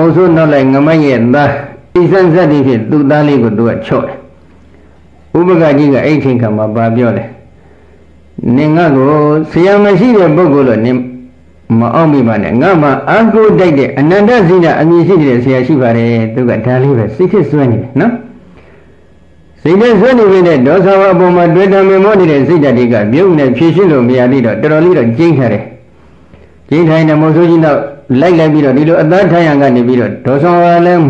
အောင်ဆိုနောက်လိုက်ငမရဲ့သားဣဆန်းဇတ်တိဖြစ်သူ့သားလေးကိုသူကချော့တယ်ဥပကကြီးကအဲ့ချိန်ခါမှာပါပြောတယ်နင်ငါကိုဆရာမရှိတဲ့ပုဂ္ဂိုလ်လို့နင်မအောင်မိပါနဲ့ငါမှအာကိုတိုက်တဲ့အနန္တဇိနာအမည်ရှိတဲ့ဆရာရှိပါတယ်သူကဒါလေးပဲစိတ်ဖြစ်စွဲနေတယ်နော်စိတ်နဲ့ဆွနေနေတဲ့ဒေါသဝအပေါ်မှာတွေ့တယ်မေမောနေတဲ့စိတ်ဓာတ်တွေကမြုပ်နဲ့ဖြည့်ရှင်းလို့မရသေးတော့တော်တော်လေးတော့ကျင်းထားတယ်ကျင်းထိုင်တဲ့မိုးဆိုးကြီးတော့ လိုက်လိုက်ပြီးတော့ဒီလိုအသားထိုင်ရန်ကနေပြီးတော့ဒေါသဝလည်း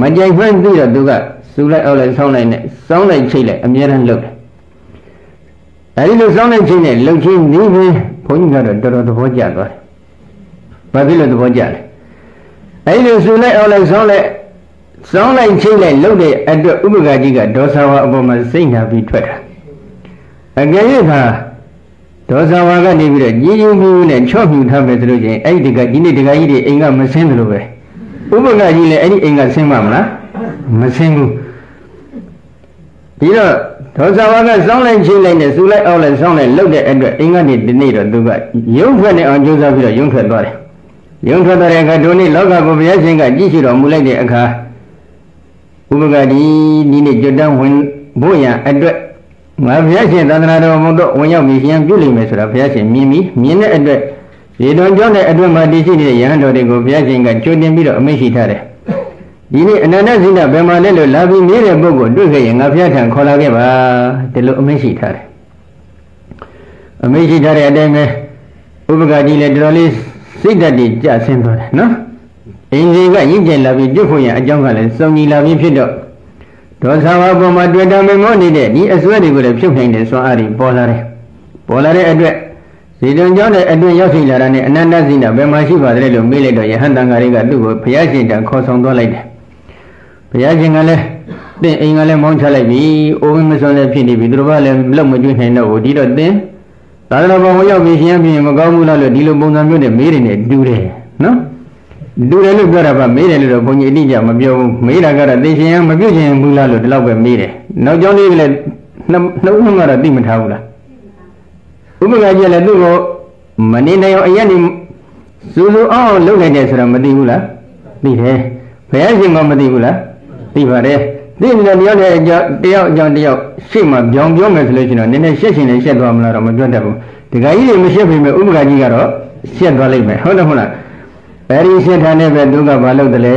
မကြိုက်မှန်းပြီးတော့သူကစူလိုက်အောင်လိုက်ဆောင်းလိုက်နဲ့ဆောင်းလိုက်ချိတ်လိုက်အမြဲတမ်းလှုပ်တယ်အဲဒီလိုဆောင်းလိုက်ချိတ်နဲ့လှုပ်ချင်းနေပြီဘုန်းကြီးကတော့တော်တော်သဘောကျသွားတယ်ဘာဖြစ်လို့သဘောကျလဲအဲဒီလိုစူလိုက်အောင်လိုက်ဆောင်းလိုက်စောင်းလိုက်ချိတ်လိုက်လှုပ်တဲ့အတွက်ဥပက္ခကြီးကဒေါသဝါအပေါ်မှာစိတ်ညာပြီးထွက်တာအကယ်၍သာ ဒေါသဝါကနေပြီးတော့ကြီးကြီးမှုနဲ့ချော့မြူထားမယ်ဆိုလို့ချင်းအဲ့ဒီတကဒီနေ့တကကြီးတွေအိမ်ကမဆင်းတယ်လို့ပဲဥပက္ခကြီးလည်းအဲ့ဒီအိမ်ကဆင်းမှာမလားမဆင်းဘူးဒီတော့ဒေါသဝါကစောင်းလိုက်ချိတ်လိုက်နဲ့စူလိုက်အောင်လိုက်စောင်းလိုက်လှုပ်တဲ့အတွက်အိမ်ကနေဒီနေ့တော့သူကရုပ်ထွက်နေအောင်ကြိုးစားပြီးတော့ရုံထွက်သွားတယ်ရုံထွက်သွားတဲ့အခါဒုနေ့လောကကိုဘုရားရှင်ကကြည့်ရှုတော်မူလိုက်တဲ့အခါဥပကတိဒီနေ့ကြွတန်းဝင်ဖို့ရန်အတွက် ငါဘုရားရှင်သာသနာတော်မုံတော့ဝင်ရောက်ပြီးရှင်ပြုလိမ့်မယ်ဆိုတာဘုရားရှင်မြင်ပြီးမြင်တဲ့အတွက်ရေတော်ကြောင့်တဲ့အတွက်မှာတည်ရှိနေတဲ့ယဟန်တော်တွေကိုဘုရားရှင်ကကြွတင်ပြီးတော့အမိန့်ရှိထားတယ်ဒီနေ့အနန္တဇိနဘယ်မှာလဲလို့လာပြီးနေတဲ့ပုဂ္ဂိုလ်တွေ့ခဲ့ရင်ငါဘုရားထံခေါ်လာခဲ့ပါဒီလိုအမိန့်ရှိထားတယ်အမိန့်ရှိထားတဲ့အတိုင်းပဲဥပကတိလည်းတော်တော်လေးစိတ်ဓာတ်တွေကြဆင်းသွားတယ်နော်အင်းကြီးကရင့်ကျက်လာပြီးပြုတ်ဖို့ရန်အကြောင်းကလည်းစုံညီလာပြီးဖြစ်တော့ ဒေါသဝါပေါ်မှာတွေ့တာမေမောနေတဲ့ဒီအစွဲတွေကိုလည်းဖြုတ်နိုင်တဲ့စွမ်းအားတွေပေါ်လာတယ်ပေါ်လာတဲ့အတွက်ဇေတံကြောင့်လည်းအတွင်ရောက်ရှိလာတာနဲ့အနန္တဇိနာဘယ်မှာရှိပါသလဲလို့မေးလိုက်တော့ယဟန်တန်ဃာတွေကသူ့ကိုဘုရားရှင်တန်ခေါ်ဆောင်သွားလိုက်တယ်ဘုရားရှင်ကလည်းသင်အိမ်ကလည်းမောင်းချလိုက်ပြီအိုးမစွန်းလည်းဖြစ်နေပြီသူတို့ကလည်းလောက်မကျွေးနိုင်တော့ဘူးဒီတော့သင်သာသနာပေါ်ရောက်ပြီးရှင်ပြင်းမကောင်းဘူးလားလို့ဒီလိုပုံစံမျိုးနဲ့မေးနေတယ်တူတယ်နော် လူတယ်လို့ပြောတာပါမေးတယ်လို့တော့ဘုန်းကြီးအတိအကျမပြောဘူးမေးတာကတော့သိရှင်မပြုတ်ခြင်းဘူးလားလို့ဒီလောက်ပဲမေးတယ်နောက်ကြောင်းလေးကလည်းနှုတ်နှုတ်ကတော့သိမထားဘူးလားဥပက္ခကြီးလည်းသူ့ကိုမနေနိုင်အောင်အရက်နေစူးစူးအောင်လုပ်နိုင်တယ်ဆိုတော့မသိဘူးလားသိတယ်ဘယ်အရှင်ကမသိဘူးလားသိပါတယ်သိနေတဲ့တရားတဲ့အကြောင်းတယောက်အကြောင်းတယောက်ရှေ့မှာပြောင်းပြောမယ်ဆိုလို့ရှိရင်တော့နည်းနည်းရှက်ရှင်နဲ့ရှက်သွားမလားတော့မပြောတတ်ဘူးဒကာကြီးတွေမရှက်ပြီမဲ့ဥပက္ခကြီးကတော့ရှက်သွားလိမ့်မယ်ဟုတ်တယ်မဟုတ်လား အဲဒီရှင်းထားတဲ့ပဲသူကဘာလုပ်တယ်လဲ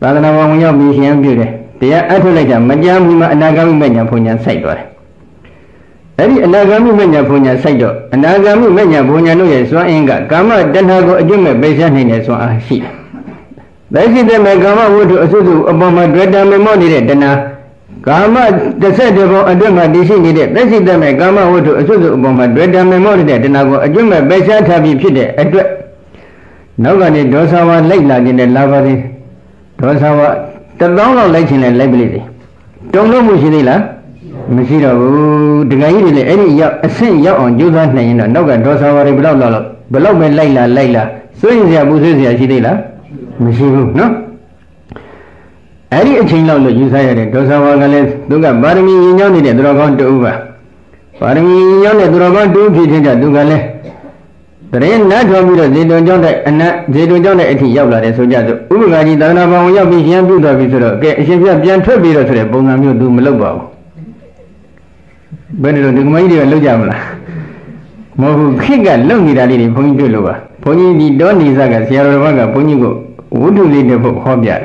သာသနာ့ဘဝဝင်ရောက်ပြီးရှင်ပြုတယ်တရားအထုတ်လိုက်တာမကြမ်းဘူးမှအနာဂတ်မိမညာဘုံညာစိုက်သွားတယ်အဲ့ဒီအနာဂတ်မိမညာဘုံညာစိုက်တော့အနာဂတ်မိမညာဘုံညာတို့ရဲ့စွမ်းအင်ကကာမတဏှာကိုအကျွတ်မဲ့ပိတ်ရှားနိုင်တဲ့စွမ်းအားရှိတယ်။ဒါရှိတဲ့မဲ့ကာမဝတ္ထုအစုစုအပေါ်မှာတွေ့တာမေမောနေတဲ့တဏှာကာမတစ်ဆက်တည်းပေါ်အတွင်းမှာတည်ရှိနေတဲ့သက်ရှိတဲ့မဲ့ကာမဝတ္ထုအစုစုအပေါ်မှာတွေ့တာမေမောနေတဲ့တဏှာကိုအကျွတ်မဲ့ပိတ်ရှားထားပြီးဖြစ်တဲ့အတွက် နောက်ကနေဒေါသဝါလိုက်လာခြင်းနဲ့လာပါသေးဒေါသဝါတသောလောက်လိုက်ခြင်းနဲ့လိုက်ပလိသေးတုံလို့မှုရှိသေးလားမရှိတော့ဘူးတကယ်ကြီးတွေလည်းအဲ့ဒီရောက်အဆင့်ရောက်အောင်ကြိုးစားနိုင်ရင်တော့နောက်ကဒေါသဝါတွေဘယ်လောက်လောက်ဘယ်လောက်ပဲလိုက်လာလိုက်လာစိုးရင်စရာပူဆွေးစရာရှိသေးလားမရှိဘူးနော်အဲ့ဒီအချိန်လောက်လို့ယူဆရတဲ့ဒေါသဝါကလည်းသူကပါရမီရင်ကြောင်းနေတဲ့သူတော်ကောင်းတူပါပါရမီရင်ကြောင်းတဲ့သူတော်ကောင်းတူဖြစ်တဲ့သူကလည်း တရင်နတ်တော်ပြီးတော့ဇေတုံကျောင်းတဲ့အနတ်ဇေတုံကျောင်းတဲ့အထိရောက်လာတယ်ဆိုကြဆိုဥပက္ခကြီးသာသနာပေါင်းရောက်ပြီးရန်ပြုတော်ပြီဆိုတော့ကဲအရှင်ပြပြန်ထွက်ပြီးတော့ဆိုတဲ့ပုံစံမျိုးသူမလုပ်ပါဘူးဘယ်လိုဒီကမကြီးတွေကလုပ်ကြမလားမဟုတ်ဘူးခိကလုံနေတာလေးတွေဘုန်းကြီးတွေ့လို့ပါဘုန်းကြီးဒီတောနေစားကဆရာတော်ဘက်ကဘုန်းကြီးကိုဝိတုလေးတစ်ဖို့ဟောပြတယ်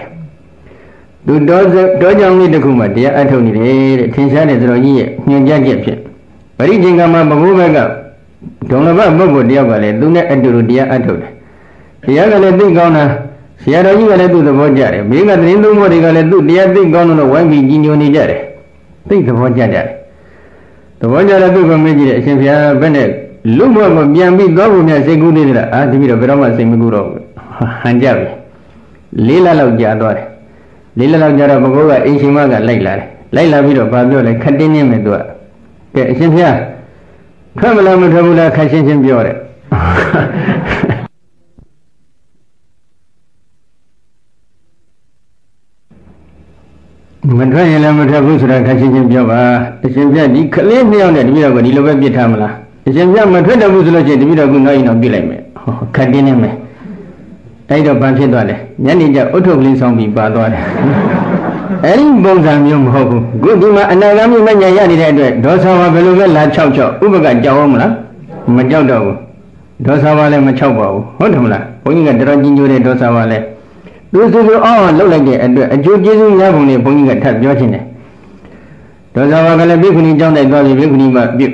သူတောတောကြောင့်လေးတစ်ခုမှတရားအထုတ်နေတယ်တဲ့ထင်ရှားတဲ့သတော်ကြီးရဲ့ညွှန်ကြားချက်ဖြစ်ပရိသင်္ကမှာဘဂုဘက်က ဒုံလဘပုဂ္ဂိုလ်တယောက်ကလည်းသူနဲ့အတူတူတရားအထုတ်တယ်တရားကလည်းသိကောင်းတာဆရာတော်ကြီးကလည်းသူ့သဘောကျတယ်မိကသတင်းသုံးဖို့တွေကလည်းသူ့တရားသိကောင်းလို့ဝိုင်းပြီးကြီးညိုနေကြတယ်သိသဘောကျကြတယ်သဘောကျတဲ့သူကမေးကြည့်တယ်အရှင်ဘုရားဘယ်နဲ့လူ့ဘဝမှာပြန်ပြီးသွားဖို့များစိတ်ကူးနေတယ်အာဒီပြီးတော့ဘယ်တော့မှစိတ်မကူတော့ဘူးဟန်ကြပြီလေးလလောက်ကြာသွားတယ်လေးလလောက်ကြာတော့ဘဂုကအိမ်ရှင်မကလိုက်လာတယ်လိုက်လာပြီးတော့ဗာပြောလဲခတ်တင်းနေမယ်သူကကဲအရှင်ဘုရား ထွက်မလားမထွက်ဘူးလားခက်ရှင်းရှင်းပြောတယ်မထွက်ရင်လည်းမထွက်ဘူးဆိုတာခက်ရှင်းရှင်းပြောပါအရှင်ပြဒီကလေးနှစ်ယောက်နဲ့တပည့်တော်ကဒီလိုပဲပြစ်ထားမလားအရှင်ပြမထွက်တော့ဘူးဆိုလို့ရှိရင်တပည့်တော်ကနောက်ရင်တော့ပြစ်လိုက်မယ်ခက်တင်းနေမယ်အဲ့တော့ဘာဖြစ်သွားလဲညနေကျအုတ်ထုတ်ကလေးဆောင်ပြီးပါသွားတယ် အဲ့ဒီပုံစံမျိုးမဟုတ်ဘူးခုဒီမှာအနာဂတ်မညာရနေတဲ့အတွက်ဒေါသဝါဘယ်လိုပဲလာ၆၆ဥပကကြောက်အောင်မလားမကြောက်တော့ဘူးဒေါသဝါလည်းမ၆ပါဘူးဟုတ်တယ်မလားဘုန်းကြီးကတော်တော်ကြီးညိုတဲ့ဒေါသဝါလည်းသူစုစုအောင်အောင်လှုပ်လိုက်တဲ့အတွက်အကျိုးကျေးဇူးများပုံနဲ့ဘုန်းကြီးကထပ်ပြောခြင်းတယ်ဒေါသဝါကလည်းဘိက္ခုနီကျောင်းတိုက်သွားပြီးဘိက္ခုနီမှပြု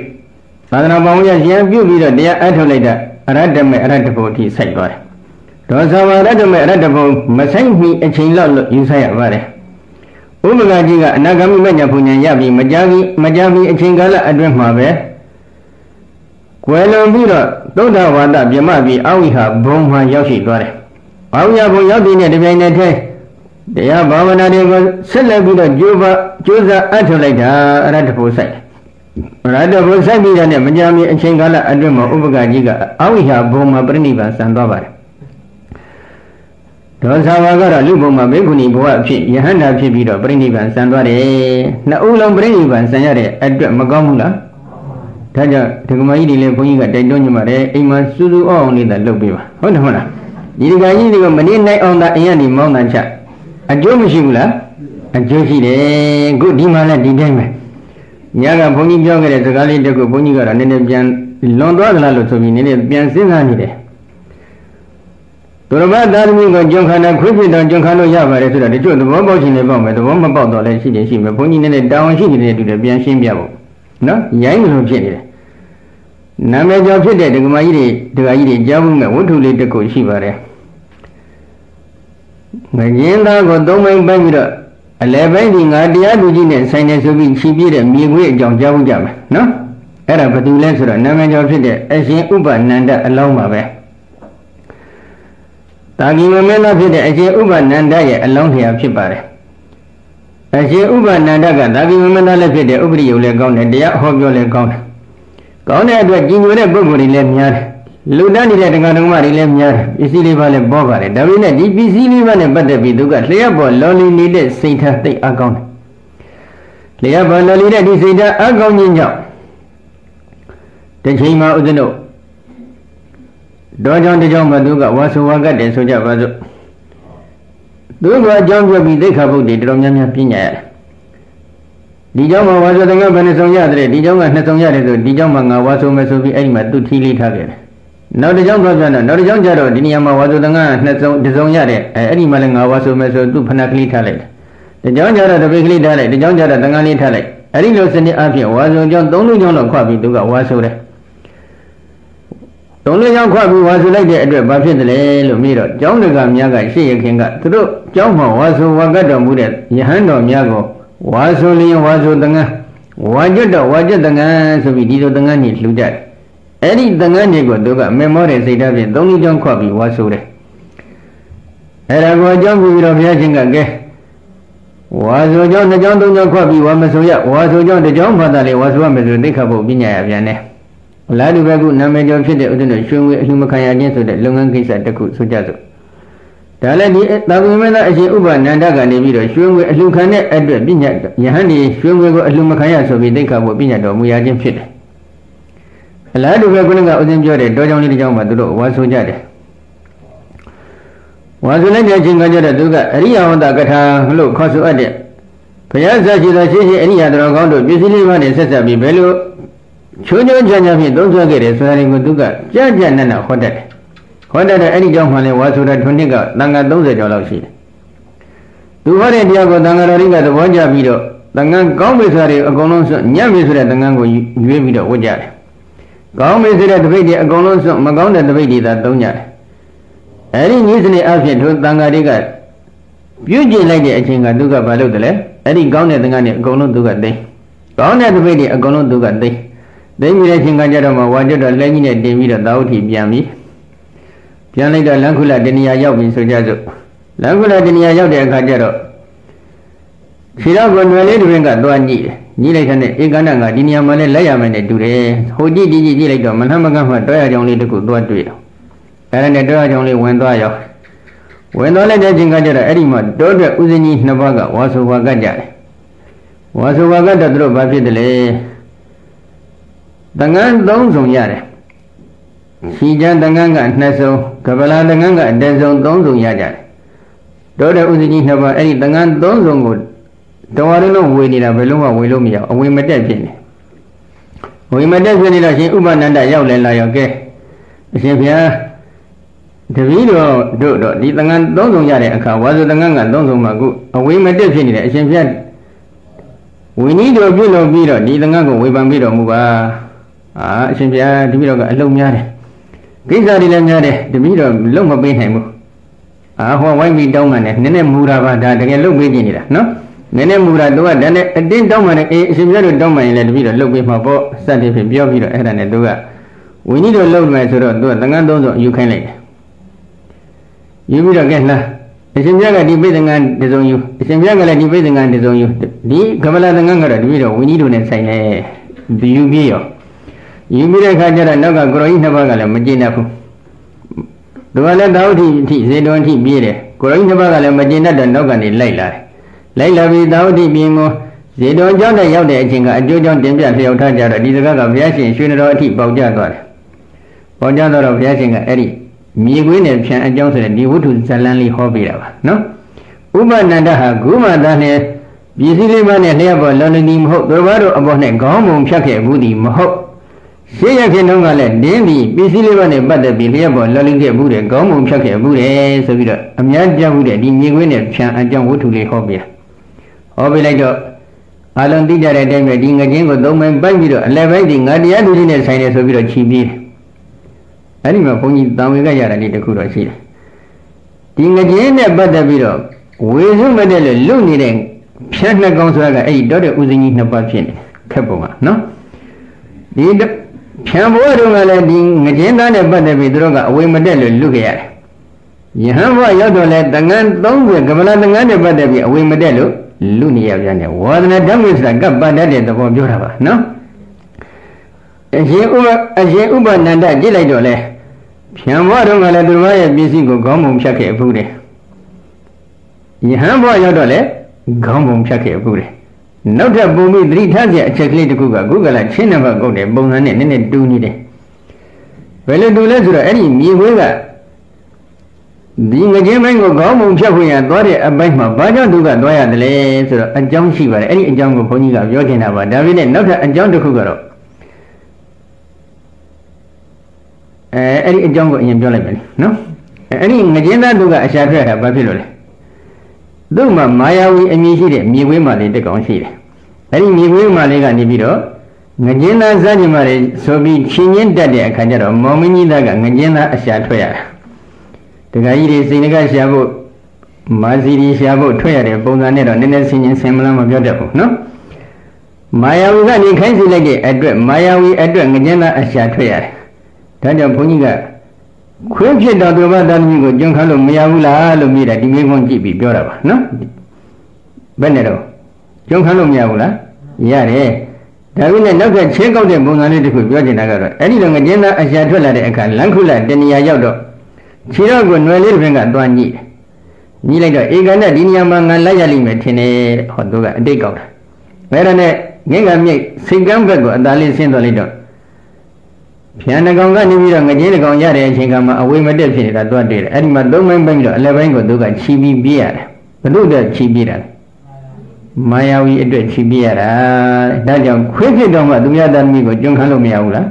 သာသနာပေါင်းရရှင်ပြုပြီးတော့တရားအထုတ်လိုက်တာအရတ္တမေအရတ္တဘုအထိစိုက်သွားတယ်ဒေါသဝါရတ္တမေအရတ္တဘုမဆိုင်မီအချိန်လောက်လို့ယူဆရပါတယ် ဥပကကြီးကအနာဂမိမညာဘုံညာရပြီးမကြပြီးမကြပြီးအချိန်ကာလအတွင်းမှာပဲကွယ်လွန်ပြီးတော့သုဒ္ဓဝါဒပြမပြီးအဝိဟာဘုံမှာရောက်ရှိသွားတယ်။အဝိဟာဘုံရောက်တဲ့တပြိုင်နက်တည်းတရားဘာဝနာတွေကိုဆက်လက်ပြီးတော့ကြိုးပကြိုးစားအထောက်လိုက်တာအရတ္တဘုဆိုင်ရတ္တဘုဆိုင်ပြီးတဲ့မကြမီအချိန်ကာလအတွင်းမှာဥပကကြီးကအဝိဟာဘုံမှာပြိဋိဘံဆံသွားပါတယ် ဒေါသဝါကတော့လူဘုံမှာဘေခုနီဘဝအဖြစ်ယဟန္တာဖြစ်ပြီးတော့ပြိဋိဘံဆံသွားတယ်နှစ်ဦးလုံးပြိဋိဘံဆံရတဲ့အတွက်မကောင်းဘူးလားဒါကြောင့်ဒကမကြီးတွေလည်းဘုန်းကြီးကတိုက်တွန်းကြပါတယ်အိမ်မှာစူးစူးအောင်အောင်လေးသာလုပ်ပေးပါဟုတ်တယ်မဟုတ်လားဒီဒကာကြီးတွေကမနေနိုင်အောင်သာအိမ်ကနေမောင်းတန်ချအကျိုးမရှိဘူးလားအကျိုးရှိတယ်ခုဒီမှာလည်းဒီတိုင်းပဲညကဘုန်းကြီးပြောခဲ့တဲ့စကားလေးတခုဘုန်းကြီးကတော့နည်းနည်းပြန်လွန်သွားသလားလို့ဆိုပြီးနည်းနည်းပြန်စဉ်းစားနေတယ် သူရမသာသမီကိုကျွန်ခန္ဓာခွေးဖြစ်တော့ကျွန်ခန္ဓာရပါတယ်ဆိုတော့တချို့သဘောပေါက်ခြင်းနဲ့ပေါ့မယ်သဘောမပေါက်တော့လည်းရှိတယ်ရှိမယ်ဘုန်းကြီးနည်းနည်းတောင်းရှိနေတဲ့တူတယ်ပြန်ရှင်းပြဖို့နော်ရိုင်းလို့ဖြစ်နေတယ်နာမည်ကျော်ဖြစ်တဲ့ဒကမာကြီးတွေဒကာကြီးတွေကြားမှုမဲ့ဝတ္ထုလေးတစ်ခုရှိပါတယ်ငရင်သားကိုသုံးပိုင်းပိုင်းပြီးတော့အလဲပိုင်းဒီငါတရားသူကြီးနဲ့ဆိုင်နေဆိုပြီးခြိပြည့်တဲ့မြေခွေးအကြောင်းကြားမှုကြမယ်နော်အဲ့ဒါဘယ်သူလဲဆိုတော့နာမည်ကျော်ဖြစ်တဲ့အရှင်ဥပနန္ဒအလောင်းပါပဲ တာဂီမမင်းသားဖြစ်တဲ့အရှင်ဥပနန္ဒရဲ့အလောင်းထရာဖြစ်ပါတယ်အရှင်ဥပနန္ဒကတာဂီမမင်းသားလည်းဖြစ်တဲ့ဥပရိယုလည်းကောင်းတယ်တရားဟောပြောလည်းကောင်းတယ်ကောင်းတဲ့အတွက်ကြီးညိုတဲ့ပုဂ္ဂိုလ်တွေလည်းများတယ်လူတန်းနေတဲ့တက္ကသိုလ်မတွေလည်းများတယ်ပစ္စည်းလေးပါလည်းပေါ်ပါတယ်ဒါပေမဲ့ဒီပစ္စည်းလေးပါနဲ့ပတ်သက်ပြီးသူကလျှက်ပေါ်လော်လီနေတဲ့စိတ်ထားသိအကောင်းတယ်လျှက်ပေါ်လော်လီတဲ့ဒီစိတ်ထားအကောင်းခြင်းကြောင့်တစ်ချိန်မှာဥဒ္ဒနု တော့ကြောင့်တကြောင့်မသူကဝါဆိုဝါကတယ်ဆိုကြပါစို့သူကအကြောင်းပြပြီးသိခါဘုတ်တွေတော်တော်များများပြညာရတယ်ဒီကြောင့်မှဝါဆိုတကဘယ်နှဆောင်ရတယ်ဒီကြောင့်ကနှစ်ဆောင်ရတယ်ဆိုဒီကြောင့်မှငါဝါဆိုမယ်ဆိုပြီးအဲ့ဒီမှာသူထီးလေးထားခဲ့တယ်နောက်တစ်ကြောင်တော့ပြန်တော့နောက်တစ်ကြောင်ကျတော့ဒီနေရာမှာဝါဆိုတကနှစ်စုံတစ်စုံရတယ်အဲအဲ့ဒီမှာလည်းငါဝါဆိုမယ်ဆိုသူဖဏကလေးထားလိုက်တယ်တစ်ကြောင်ကျတော့တပိတ်ကလေးထားလိုက်တစ်ကြောင်ကျတော့တန်ခါလေးထားလိုက်အဲ့ဒီလိုစနစ်အဖြစ်ဝါဆိုကြောင့်သုံးလုံးကြောင့်တော့ခွပြီးသူကဝါဆိုတယ် သုံးလုံးကြောင်းခွပြီးဝါဆိုလိုက်တဲ့အတွက်ဘာဖြစ်တယ်လဲလို့မေးတော့ကျောင်းတကများကရှေ့ရခင်ကသူတို့ကျောင်းမှာဝါဆိုဝါကတ်တော်မူတဲ့ယဟန်တော်များကိုဝါဆိုလျင်ဝါဆိုတငန်းဝါကျွတ်တော့ဝါကျွတ်တငန်းဆိုပြီးဒီလိုတငန်းကြီးလှူတတ်အဲ့ဒီတငန်းကြီးကိုသူကမေမောတဲ့စိတ်ဓာတ်ဖြင့်သုံးလေးချောင်းခွပြီးဝါဆိုတယ်အဲ့ဒါကိုအကြောင်းပြုပြီးတော့ဘုရားရှင်ကကဲဝါဆိုကြောင်းနှစ်ကြောင်းသုံးကြောင်းခွပြီးဝါမဆိုရဝါဆိုကြောင်းတစ်ကြောင်းဘာသာလေဝါဆိုရမယ်ဆိုသိခတ်ဖို့ပညာရပြန်တယ် လာတူပဲခုနာမည်ကျော်ဖြစ်တဲ့ဥဒ္ဒနရွှေငွေအလှမခံရခြင်းဆိုတဲ့လုပ်ငန်းကိစ္စတစ်ခုဆိုကြစို့ဒါလည်းဒီသာဝိမင်းသားအရှင်ဥပနန္ဒကနေပြီးတော့ရွှေငွေအလှခံတဲ့အတွက်ပညာယဟန်ဒီရွှေငွေကိုအလှမခံရဆိုပြီးသိက္ခာဖို့ပညာတော်မူရခြင်းဖြစ်တယ်။အလားတူပဲခုနကဥစဉ်ပြောတဲ့တောကြောင့်လေးတစ်ကြောင့်မှသူတို့ဝါဆိုကြတယ်။ဝါဆိုလိုက်တဲ့အချိန်ကကျတော့သူကအရိယဝတ္တကထာလို့ခေါ်ဆိုအပ်တဲ့ဘုရားဆက်ရှိသောရှိရှိအရိယတော်ကောင်းတို့ပစ္စည်းလေးပါးနဲ့ဆက်ဆက်ပြီးဘယ်လို ချိုးချိုးချမ်းချမ်းဖြင့်သုံးဆွဲခဲ့တယ်ဆိုတာကိုသူကကြကြနက်နက်ဟောတတ်တယ်။ဟောတတ်တဲ့အဲ့ဒီကြောင့်မှလည်းဝါဆိုတာထွန်းနှစ်ကတန်ခါ30ကျော်လောက်ရှိတယ်သူဟောတဲ့တရားကိုတန်ခါတော်ရိကသဘောကျပြီးတော့တန်ခါကောင်းပြီဆိုတာတွေအကုန်လုံးစွန့်ညံ့ပြီဆိုတဲ့တန်ခါကိုရွေးပြီးတော့ဝတ်ကြတယ်ကောင်းပြီဆိုတဲ့တပိတ်တွေအကုန်လုံးစွန့်မကောင်းတဲ့တပိတ်တွေသာသုံးကြတယ်အဲ့ဒီနည်းစနစ်အဖြစ်သူတန်ခါတွေကပြုကျင်လိုက်တဲ့အချိန်ကသူကဘာလုပ်တယ်လဲအဲ့ဒီကောင်းတဲ့တန်ခါတွေအကုန်လုံးသူကသိကောင်းတဲ့တပိတ်တွေအကုန်လုံးသူကသိ သိပြီးတဲ့အချိန်ကကြတော့မှဝါကြတော့လက်ကြီးနဲ့တင်ပြီးတော့သာဝတိပြန်ပြီးပြန်လိုက်တော့လန်ခုလတဏီယာရောက်ပြီဆိုကြစို့လန်ခုလတဏီယာရောက်တဲ့အခါကျတော့ခြေတော့ကိုຫນွယ်လေးတွင်ကသွားညှိတယ်ညှိလိုက်တဲ့ဧကန္တကဒီနေရာမှာလည်းလက်ရမယ်နဲ့တူတယ်ဟိုကြည့်ကြည့်ကြည့်လိုက်တော့မနှမကမှတွဲရကြောင်လေးတခုသွားတွေ့တော့အဲ့ဒါနဲ့တွဲရကြောင်လေးဝင်သွားရောဝင်သွားလိုက်တဲ့ချိန်ကကျတော့အဲ့ဒီမှာတောအတွက်ဥစဉ်ကြီးနှစ်ပါးကဝါဆိုဝါကကြတယ်ဝါဆိုဝါကတော့သူတို့ဘာဖြစ်တယ်လဲ တငန်းသုံးဆောင်ရတယ်ရှီချတန်ခန်းကနှစ်စုံကပလာတန်ခန်းကအတစုံသုံးစုံရကြတယ်တောတဲ့ဥစ္စကြီးနှစ်ပါးအဲ့ဒီတန်ခန်းသုံးစုံကိုတော်ရင်းလုံးဝေနေတာဘယ်လုံးမှဝေလို့မရအဝေမတက်ဖြစ်နေဝေမတက်ဖြစ်နေတော့ရှင်ဥပနန္ဒရောက်လဲလာရောကဲအရှင်ဘုရားတပည့်တော်တို့တော့ဒီတန်ခန်းသုံးစုံရတဲ့အခါဝါစုတန်ခန်းကသုံးစုံမှာခုအဝေမတက်ဖြစ်နေတယ်အရှင်ဘုရားဝိနည်းတော်ပြုလုပ်ပြီးတော့ဒီတန်ခန်းကိုဝေဖန်ပြီးတော်မူပါ အာအရှင်ဘုရားတပည့်တော်ကအလုံးများတယ်ကိစ္စတွေလည်းများတယ်တပည့်တော်လုံးမပေးနိုင်ဘူးအာဟောဝိုင်းပြီးတောင်းမှန်းတယ်နည်းနည်းမူတာပါဒါတကယ်လုံးပေးကြည့်နေတာနော်နည်းနည်းမူတာသူကတည်းကအတင်းတောင်းမှန်းတယ်အေးအရှင်ဘုရားတို့တောင်းမှန်းရင်လည်းတပည့်တော်လုံးပေးမှာပေါ့စသဖြင့်ပြောပြီးတော့အဲ့ဒါနဲ့သူကဝိနည်းတော်လုံးမယ်ဆိုတော့သူကတန်ခန်းသုံးစုံယူခိုင်းလိုက်တယ်ယူပြီးတော့ကဲလားအရှင်ဘုရားကဒီပိဿငန်းတစုံယူအရှင်ဘုရားကလည်းဒီပိဿငန်းတစုံယူဒီကမလာသင်္ကန်းကတော့တပည့်တော်ဝိနည်းတို့နဲ့ဆိုင်တယ်ယူပြီးရော ယူပြီးတဲ့အခါကျတော့နောက်ကကိုရောကြီးနှစ်ပါးကလည်းမကျေနပ်ဘူးသူကလည်းတောက်ထီထီဇေတုံထီပြေးတယ်ကိုရောကြီးနှစ်ပါးကလည်းမကျေနပ်တော့နောက်ကနေလိုက်လာတယ်လိုက်လာပြီးတောက်ထီပြင်းကိုဇေတုံကျောင်းတဲ့ရောက်တဲ့အချိန်ကအကျိုးကြောင့်တင်ပြလျှောက်ထားကြတော့ဒီစကားကဘုရားရှင်ရွှေနတော်အထိပေါက်ကြသွားတယ်ပေါက်ကြတော့ဘုရားရှင်ကအဲ့ဒီမြေခွေးနဲ့ဖြန်အကြောင်းဆိုတဲ့ဒီဝတ္ထုဇလန်းလေးဟောပေးတာပါနော်ဥပနန္ဒဟာဂုမသာနဲ့ပြည်စည်းလေးပါးနဲ့လျှက်ပေါ်လော်လနီမဟုတ်သူဘာတို့အပေါ်နဲ့ခေါင်းမုံဖြတ်ခဲ့ဘူးဒီမဟုတ် ရှေးရခင်တုန်းကလည်းဒင်းဒီပြည်စည်းလေးပါးနဲ့ပတ်သက်ပြီးလျှက်ပေါ်လော်လင်းခဲ့ဘူးတဲ့ခေါင်းမုံဖြတ်ခဲ့ဘူးတဲ့ဆိုပြီးတော့အများကြဘူးတဲ့ဒီမြေခွေးနဲ့ဖြန်အကြောင်းဝတ္ထုလေးဟောပေးတာဟောပေးလိုက်တော့အလုံးသိကြတဲ့အတိုင်းပဲဒီငချင်းကိုသုံးပိုင်းပိုက်ပြီးတော့အလဲပိုင်းဒီငါတရားသူကြီးနဲ့ဆိုင်တယ်ဆိုပြီးတော့ခြီးပြီးတယ်အဲ့ဒီမှာဘုန်းကြီးတံဝေကရတာလေးတခုတော့ရှိတယ်ဒီငကြင်းနဲ့ပတ်သက်ပြီးတော့ဝေစုမတဲ့လို့လွတ်နေတဲ့ဖြတ်နှစ်ကောင်းဆိုတာကအဲ့ဒီတော့တဲ့ဥစဉ်ကြီးနှစ်ပါးဖြစ်နေခက်ပုံကနော်ဒီ ဖြံဘဝတုန်းကလည်းဒီငကြင်းသားနဲ့ပတ်သက်ပြီးသူတို့ကအဝေမတက်လို့လွတ်ခဲ့ရတယ်ယဟန်ဘဝရောက်တော့လဲတငန်း30ကမလာတငန်းနဲ့ပတ်သက်ပြီးအဝေမတက်လို့လူနေရပြန်တယ်ဝါဒနာဓမ္မစ္စကပ်ပတ်တတ်တဲ့သဘောပြောတာပါနော်အရှင်ဥပအရှင်ဥပနန္ဒကြည့်လိုက်တော့လဲဖြံဘွားတော့ကလည်းသူတော်ရဲ့ပစ္စည်းကိုခေါင်းပုံဖြတ်ခဲ့ဘူးတယ်ယဟန်ဘွားရောက်တော့လဲခေါင်းပုံဖြတ်ခဲ့ဘူးတယ် နောက်ထပ်ပုံပြီးသတိထားစရာအချက်ကလေးတစ်ခုကခုကလာချင်းနံပါတ်ကုတ်တယ်ပုံစံနဲ့နည်းနည်းတူးနေတယ်ဘယ်လိုတူလဲဆိုတော့အဲ့ဒီမြေခွေးကဒီငကြင်းပိုင်းကိုခေါင်းပုံဖြတ်ခွင့်ရသွားတဲ့အပိုင်းမှာဘာကြောင့်သူကသွားရတယ်လဲဆိုတော့အကြောင်းရှိပါတယ်အဲ့ဒီအကြောင်းကိုဘုန်းကြီးကပြောချင်တာပါဒါပေမဲ့နောက်ထပ်အကြောင်းတစ်ခုကတော့အဲအဲ့ဒီအကြောင်းကိုအရင်ပြောလိုက်မယ်နော်အဲ့ဒီငကြင်းသားသူကအရှာထွက်တာဘာဖြစ်လို့လဲ သူ့မှာမာယာဝီအမည်ရှိတဲ့မြေခွေးမာလေးတစ်ကောင်ရှိတယ်အဲ့ဒီမြေခွေးမာလေးကနေပြီးတော့ငကြင်းသားစားကြင်မာလေးဆိုပြီးချင်းချင်းတက်တဲ့အခါကျတော့မောင်မင်းကြီးသားကငကြင်းသားအရှာထွက်ရတာတခါကြီးတွေစိန်ကရှာဖို့မာစီရီရှာဖို့ထွက်ရတဲ့ပုံစံနဲ့တော့နည်းနည်းဆင်ချင်းဆင်မလားမပြောတတ်ဘူးနော်မာယာဝီကနေခိုင်းစီလိုက်တဲ့အတွက်မာယာဝီအတွက်ငကြင်းသားအရှာထွက်ရတယ်ဒါကြောင့်ဘုန်းကြီးက ခွင့်ဖြစ်တော်သူဘာသာသမီးကိုကြုံခါလို့မရဘူးလားလို့မြည်တာဒီမိခွန်းကြည့်ပြီးပြောတာပါနော်ဘယ်နဲ့တော့ကြုံခါလို့မရဘူးလားရတယ်ဒါပေမဲ့နောက်ကချင်းကောက်တဲ့ပုံစံလေးတစ်ခုပြောချင်တာကတော့အဲ့ဒီလိုငကျင်းသားအရှာထွက်လာတဲ့အခါလန်ခုလတဏီယာရောက်တော့ခြေတော့ကိုຫນွယ်လေးတစ်ပင်ကတွားညှိတယ်ညှိလိုက်တော့ဧကနဲ့ဒီနေရာမှာငါလိုက်ရလိမ့်မယ်ထင်တယ်ဟောသူကအတိတ်ကောက်တာဘယ်တော့နဲ့ငင်းကမြိတ်စိတ်ကမ်းဘက်ကိုအသာလေးဆင်းသွားလိုက်တော့ ဖြန်တကောင်ကနေပြီးတော့ငကြင်းတကောင်ရတဲ့အချိန်ကမှအဝေးမတက်ဖြစ်နေတာတွတ်တွေ့တယ်အဲ့ဒီမှာသုံးပိုင်းပိုင်းပြီးတော့အလယ်ပိုင်းကိုသူကခြီးပြီးပြေးရတယ်ဘု து တဲ့ခြီးပြေးတာလဲမာယာဝီအတွက်ခြီးပြေးရတာဒါကြောင့်ခွေးဖြစ်တော့မှသူများသားသမီးကိုကျွန်းခန်းလို့မရဘူးလား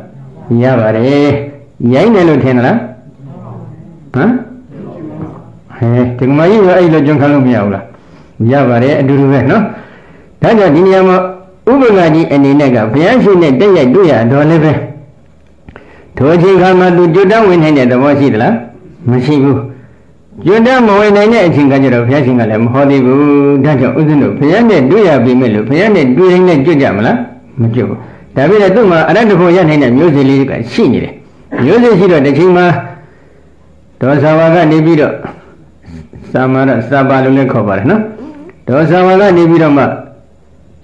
ရပါတယ်ရိုင်းတယ်လို့ထင်သလားဟမ်ဟဲဒီကမကြီးကအဲ့လိုကျွန်းခန်းလို့မရဘူးလားရပါတယ်အတူတူပဲနော်ဒါကြောင့်ဒီနေရာမှာဥပ္ပဂါကြီးအနေနဲ့ကဘုရားရှင်နဲ့တက်ရိုက်တွေ့ရတော့လည်းပဲ ထိုအချိန်ခါမှာသူကျွတ်တန်းဝင်နိုင်တဲ့သဘောရှိသလားမရှိဘူးကျွတ်တန်းမဝင်နိုင်တဲ့အချိန်ကကျတော့ဘုရားရှင်ကလည်းမဟောသေးဘူးဒါကြောင့်ဥစဉ်တို့ဘုရားနဲ့တွေ့ရပြီမဲ့လို့ဘုရားနဲ့တွေ့ရင်လည်းကျွတ်ကြမလားမကျွတ်ဘူးဒါပေမဲ့သူ့မှာအရတ္တဖို့ရနိုင်တဲ့မျိုးစေ့လေးကရှိနေတယ်မျိုးစေ့ရှိတော့တစ်ချိန်မှာဒေါသဝါကနေပြီးတော့သာမရစပါလို့လည်းခေါ်ပါတယ်နော်ဒေါသဝါကနေပြီးတော့မှ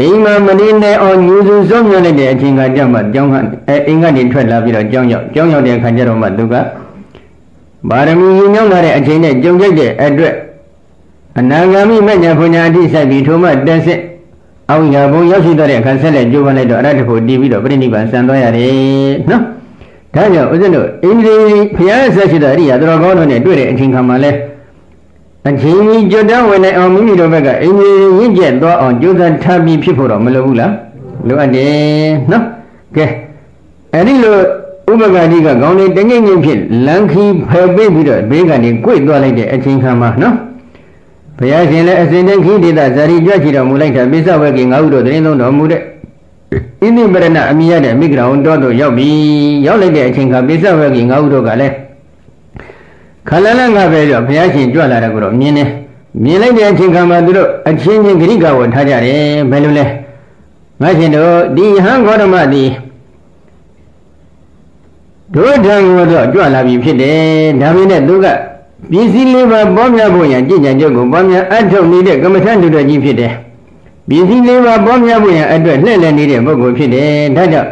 အိမ်မှာမနေနဲ့အောင်ညူစုစုံမြလိုက်တဲ့အချိန်ကကြမှာကျောင်းကအဲအိမ်ကနေထွက်လာပြီးတော့ကျောင်းရောက်ကျောင်းရောက်တဲ့အခါကျတော့မှသူကပါရမီညောင်းလာတဲ့အချိန်နဲ့ကြုံကြိုက်တဲ့အတွက်အနာဂါမိမညာဖွညာအတိဆိုင်ပြီးထိုမှတက်စစ်အောင်ရဘုံရောက်ရှိတဲ့အခါဆက်လက်ကြိုးပမ်းလိုက်တော့အရတ္တဖို့တီးပြီးတော့ပြိဋိဘံဆံသွားရတယ်နော်ဒါကြောင့်ဦးဇင်းတို့အိန္ဒြေဘုရားဆက်ရှိတဲ့အရိယာတော်ကောင်းတို့နဲ့တွေ့တဲ့အချိန်ခါမှာလဲ အချိန်ကြီးကြွတန်းဝင်နိုင်အောင်မိမိတို့ဘက်ကအိန္ဒြေရင့်ကျက်သွားအောင်ကြိုးစားထားပြီးဖြစ်ဖို့တော့မလိုဘူးလားလိုအပ်တယ်နော်ကဲအဲ့ဒီလိုဥပက္ခဏိကခေါင်းလေးတငိမ့်ငိမ့်ဖြစ်လန်ခီဖယ်ပေးပြီးတော့ဘေးကနေကြွေသွားလိုက်တဲ့အချိန်ခါမှာနော်ဘုရားရှင်လည်းအစဉ်တည်းခိတိတဇာတိကြွချီတော်မူလိုက်တာပိဿဝေကေငါဟုတို့သတင်းသုံးတော်မူတဲ့ဣတိပရဏအမိရတဲ့မိဂရာဝန်တော်တို့ရောက်ပြီရောက်လိုက်တဲ့အချိန်ကပိဿဝေကေငါဟုတို့ကလည်း ခလလငါပဲတော့ဘုရားရှင်ကြွလာတယ်ကိုတော့မြင်တယ်မြင်လိုက်တဲ့အချိန်ကမှသူတို့အချင်းချင်းဂရိကဝထားကြတယ်ဘယ်လိုလဲငါရှင်တို့ဒီဟံဂေါတမသည်တို့ထံကိုတော့ကြွလာပြီဖြစ်တယ်ဒါပေမဲ့သူကပစ္စည်းလေးပါးပေါများဖို့ရန်ကြည်ကြံကြုတ်ကိုပေါများအထုတ်နေတဲ့ကမ္မထန်တူတော်ကြီးဖြစ်တယ်ပစ္စည်းလေးပါးပေါများဖို့ရန်အတွက်လှည့်လည်နေတဲ့ပုဂ္ဂိုလ်ဖြစ်တယ်ဒါကြောင့်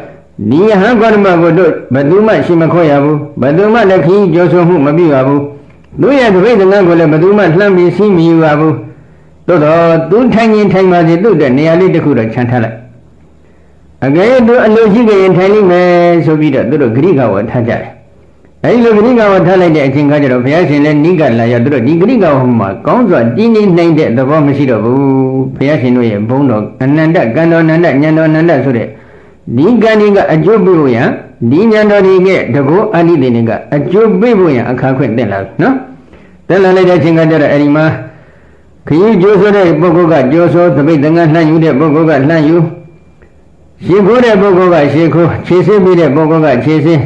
ဒီဟံကောဓမကိုတို့ဘယ်သူမှရှိမခေါ်ရဘူးဘယ်သူမှလည်းခင်းကြောဆိုမှုမပြုရဘူးတို့ရဲ့တပိတ်တငန်းကိုလည်းဘယ်သူမှလှမ်းပြီးစီးမယူရဘူးသို့တော့သူထိုင်ရင်ထိုင်ပါစေသူ့တဲ့နေရာလေးတစ်ခုတော့ခြံထားလိုက်အကယ်တို့အလိုရှိကြရင်ထိုင်လိမ့်မယ်ဆိုပြီးတော့သူတို့ဂရိကဝထားကြတယ်အဲဒီလိုဂရိကဝထားလိုက်တဲ့အချိန်ကကျတော့ဘုရားရှင်လည်းနိကလာရသူတို့ဒီဂရိကဝမှာကောင်းစွာတည်နေနိုင်တဲ့သဘောမရှိတော့ဘူးဘုရားရှင်တို့ရဲ့ဘုန်းတော်အနန္တကံတော်အနန္တဉာဏ်တော်အနန္တဆိုတဲ့ ဒီကံဒီကအကျိုးပေးဖို့ရန်ဒီဉာဏ်တော်ဒီကတကောအနိတိနေကအကျိုးပေးဖို့ရန်အခါခွင့်တက်လာနော်တက်လာလိုက်တဲ့အချိန်ကကျတော့အဲဒီမှာခရီးကျိုးဆိုတဲ့ပုဂ္ဂိုလ်ကကျိုးဆိုသပိတ်တန်ခါလှမ်းယူတဲ့ပုဂ္ဂိုလ်ကလှမ်းယူရှင်းခိုးတဲ့ပုဂ္ဂိုလ်ကရှင်းခိုးခြေဆင်းပြီးတဲ့ပုဂ္ဂိုလ်ကခြေဆင်း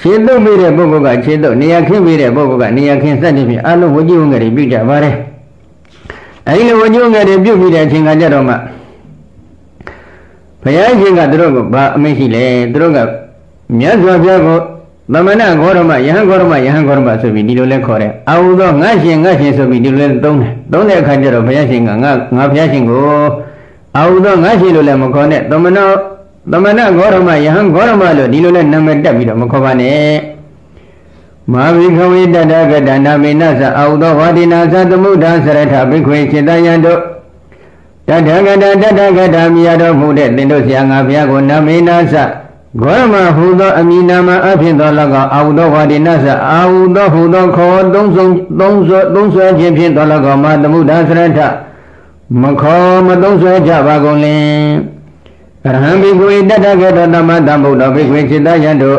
ခြေတုပ်ပြီးတဲ့ပုဂ္ဂိုလ်ကခြေတုပ်နေရာခင်းပြီးတဲ့ပုဂ္ဂိုလ်ကနေရာခင်းစသဖြင့်အလုံးဝကြီးဝငယ်တွေပြုကြပါတယ်အဲဒီလိုဝကြီးဝငယ်တွေပြုပြီးတဲ့အချိန်ကကြတော့မှ ဘုရားရှင်ကသူတို့ကဘာအမိန့်ရှိလဲသူတို့ကမြတ်စွာဘုရားကိုသမဏဂေါရမယဟန်ဂေါရမယဟန်ဂေါရမဆိုပြီးဒီလိုလဲခေါ်တယ်အာဟုသောငါရှင်ငါရှင်ဆိုပြီးဒီလိုလဲသုံးတယ်သုံးတဲ့အခါကျတော့ဘုရားရှင်ကငါငါဘုရားရှင်ကိုအာဟုသောငါရှင်လို့လည်းမခေါ်နဲ့သမဏသမဏဂေါရမယဟန်ဂေါရမလို့ဒီလိုလဲနာမည်တက်ပြီးတော့မခေါ်ပါနဲ့မဟာဝိခဝေတတကတနာမေနသအာဟုသောဝါဒီနာသသမုဒ္ဒသရထဘိခွေစေတယံတို့ တထကတတထကတမြတ်တော်မူတဲ့သင်တို့ဆရာငါဘုရားကိုနာမေနာသဂေါရမဟူသောအမိနာမအဖြစ်သော၎င်းအာဟုသောဝါဒီနာသအာဟုသောဟူသောခေါ်သုံးဆုံးသုံးဆွသုံးဆွခြင်းဖြင့်သော၎င်းမှာသမုဒ္ဒသရထမခေါ်မသုံးဆွကြပါကုန်လင်အရဟံဘိကွေတတကတောသမတံဗုဒ္ဓဘိကွေจิตယံတို့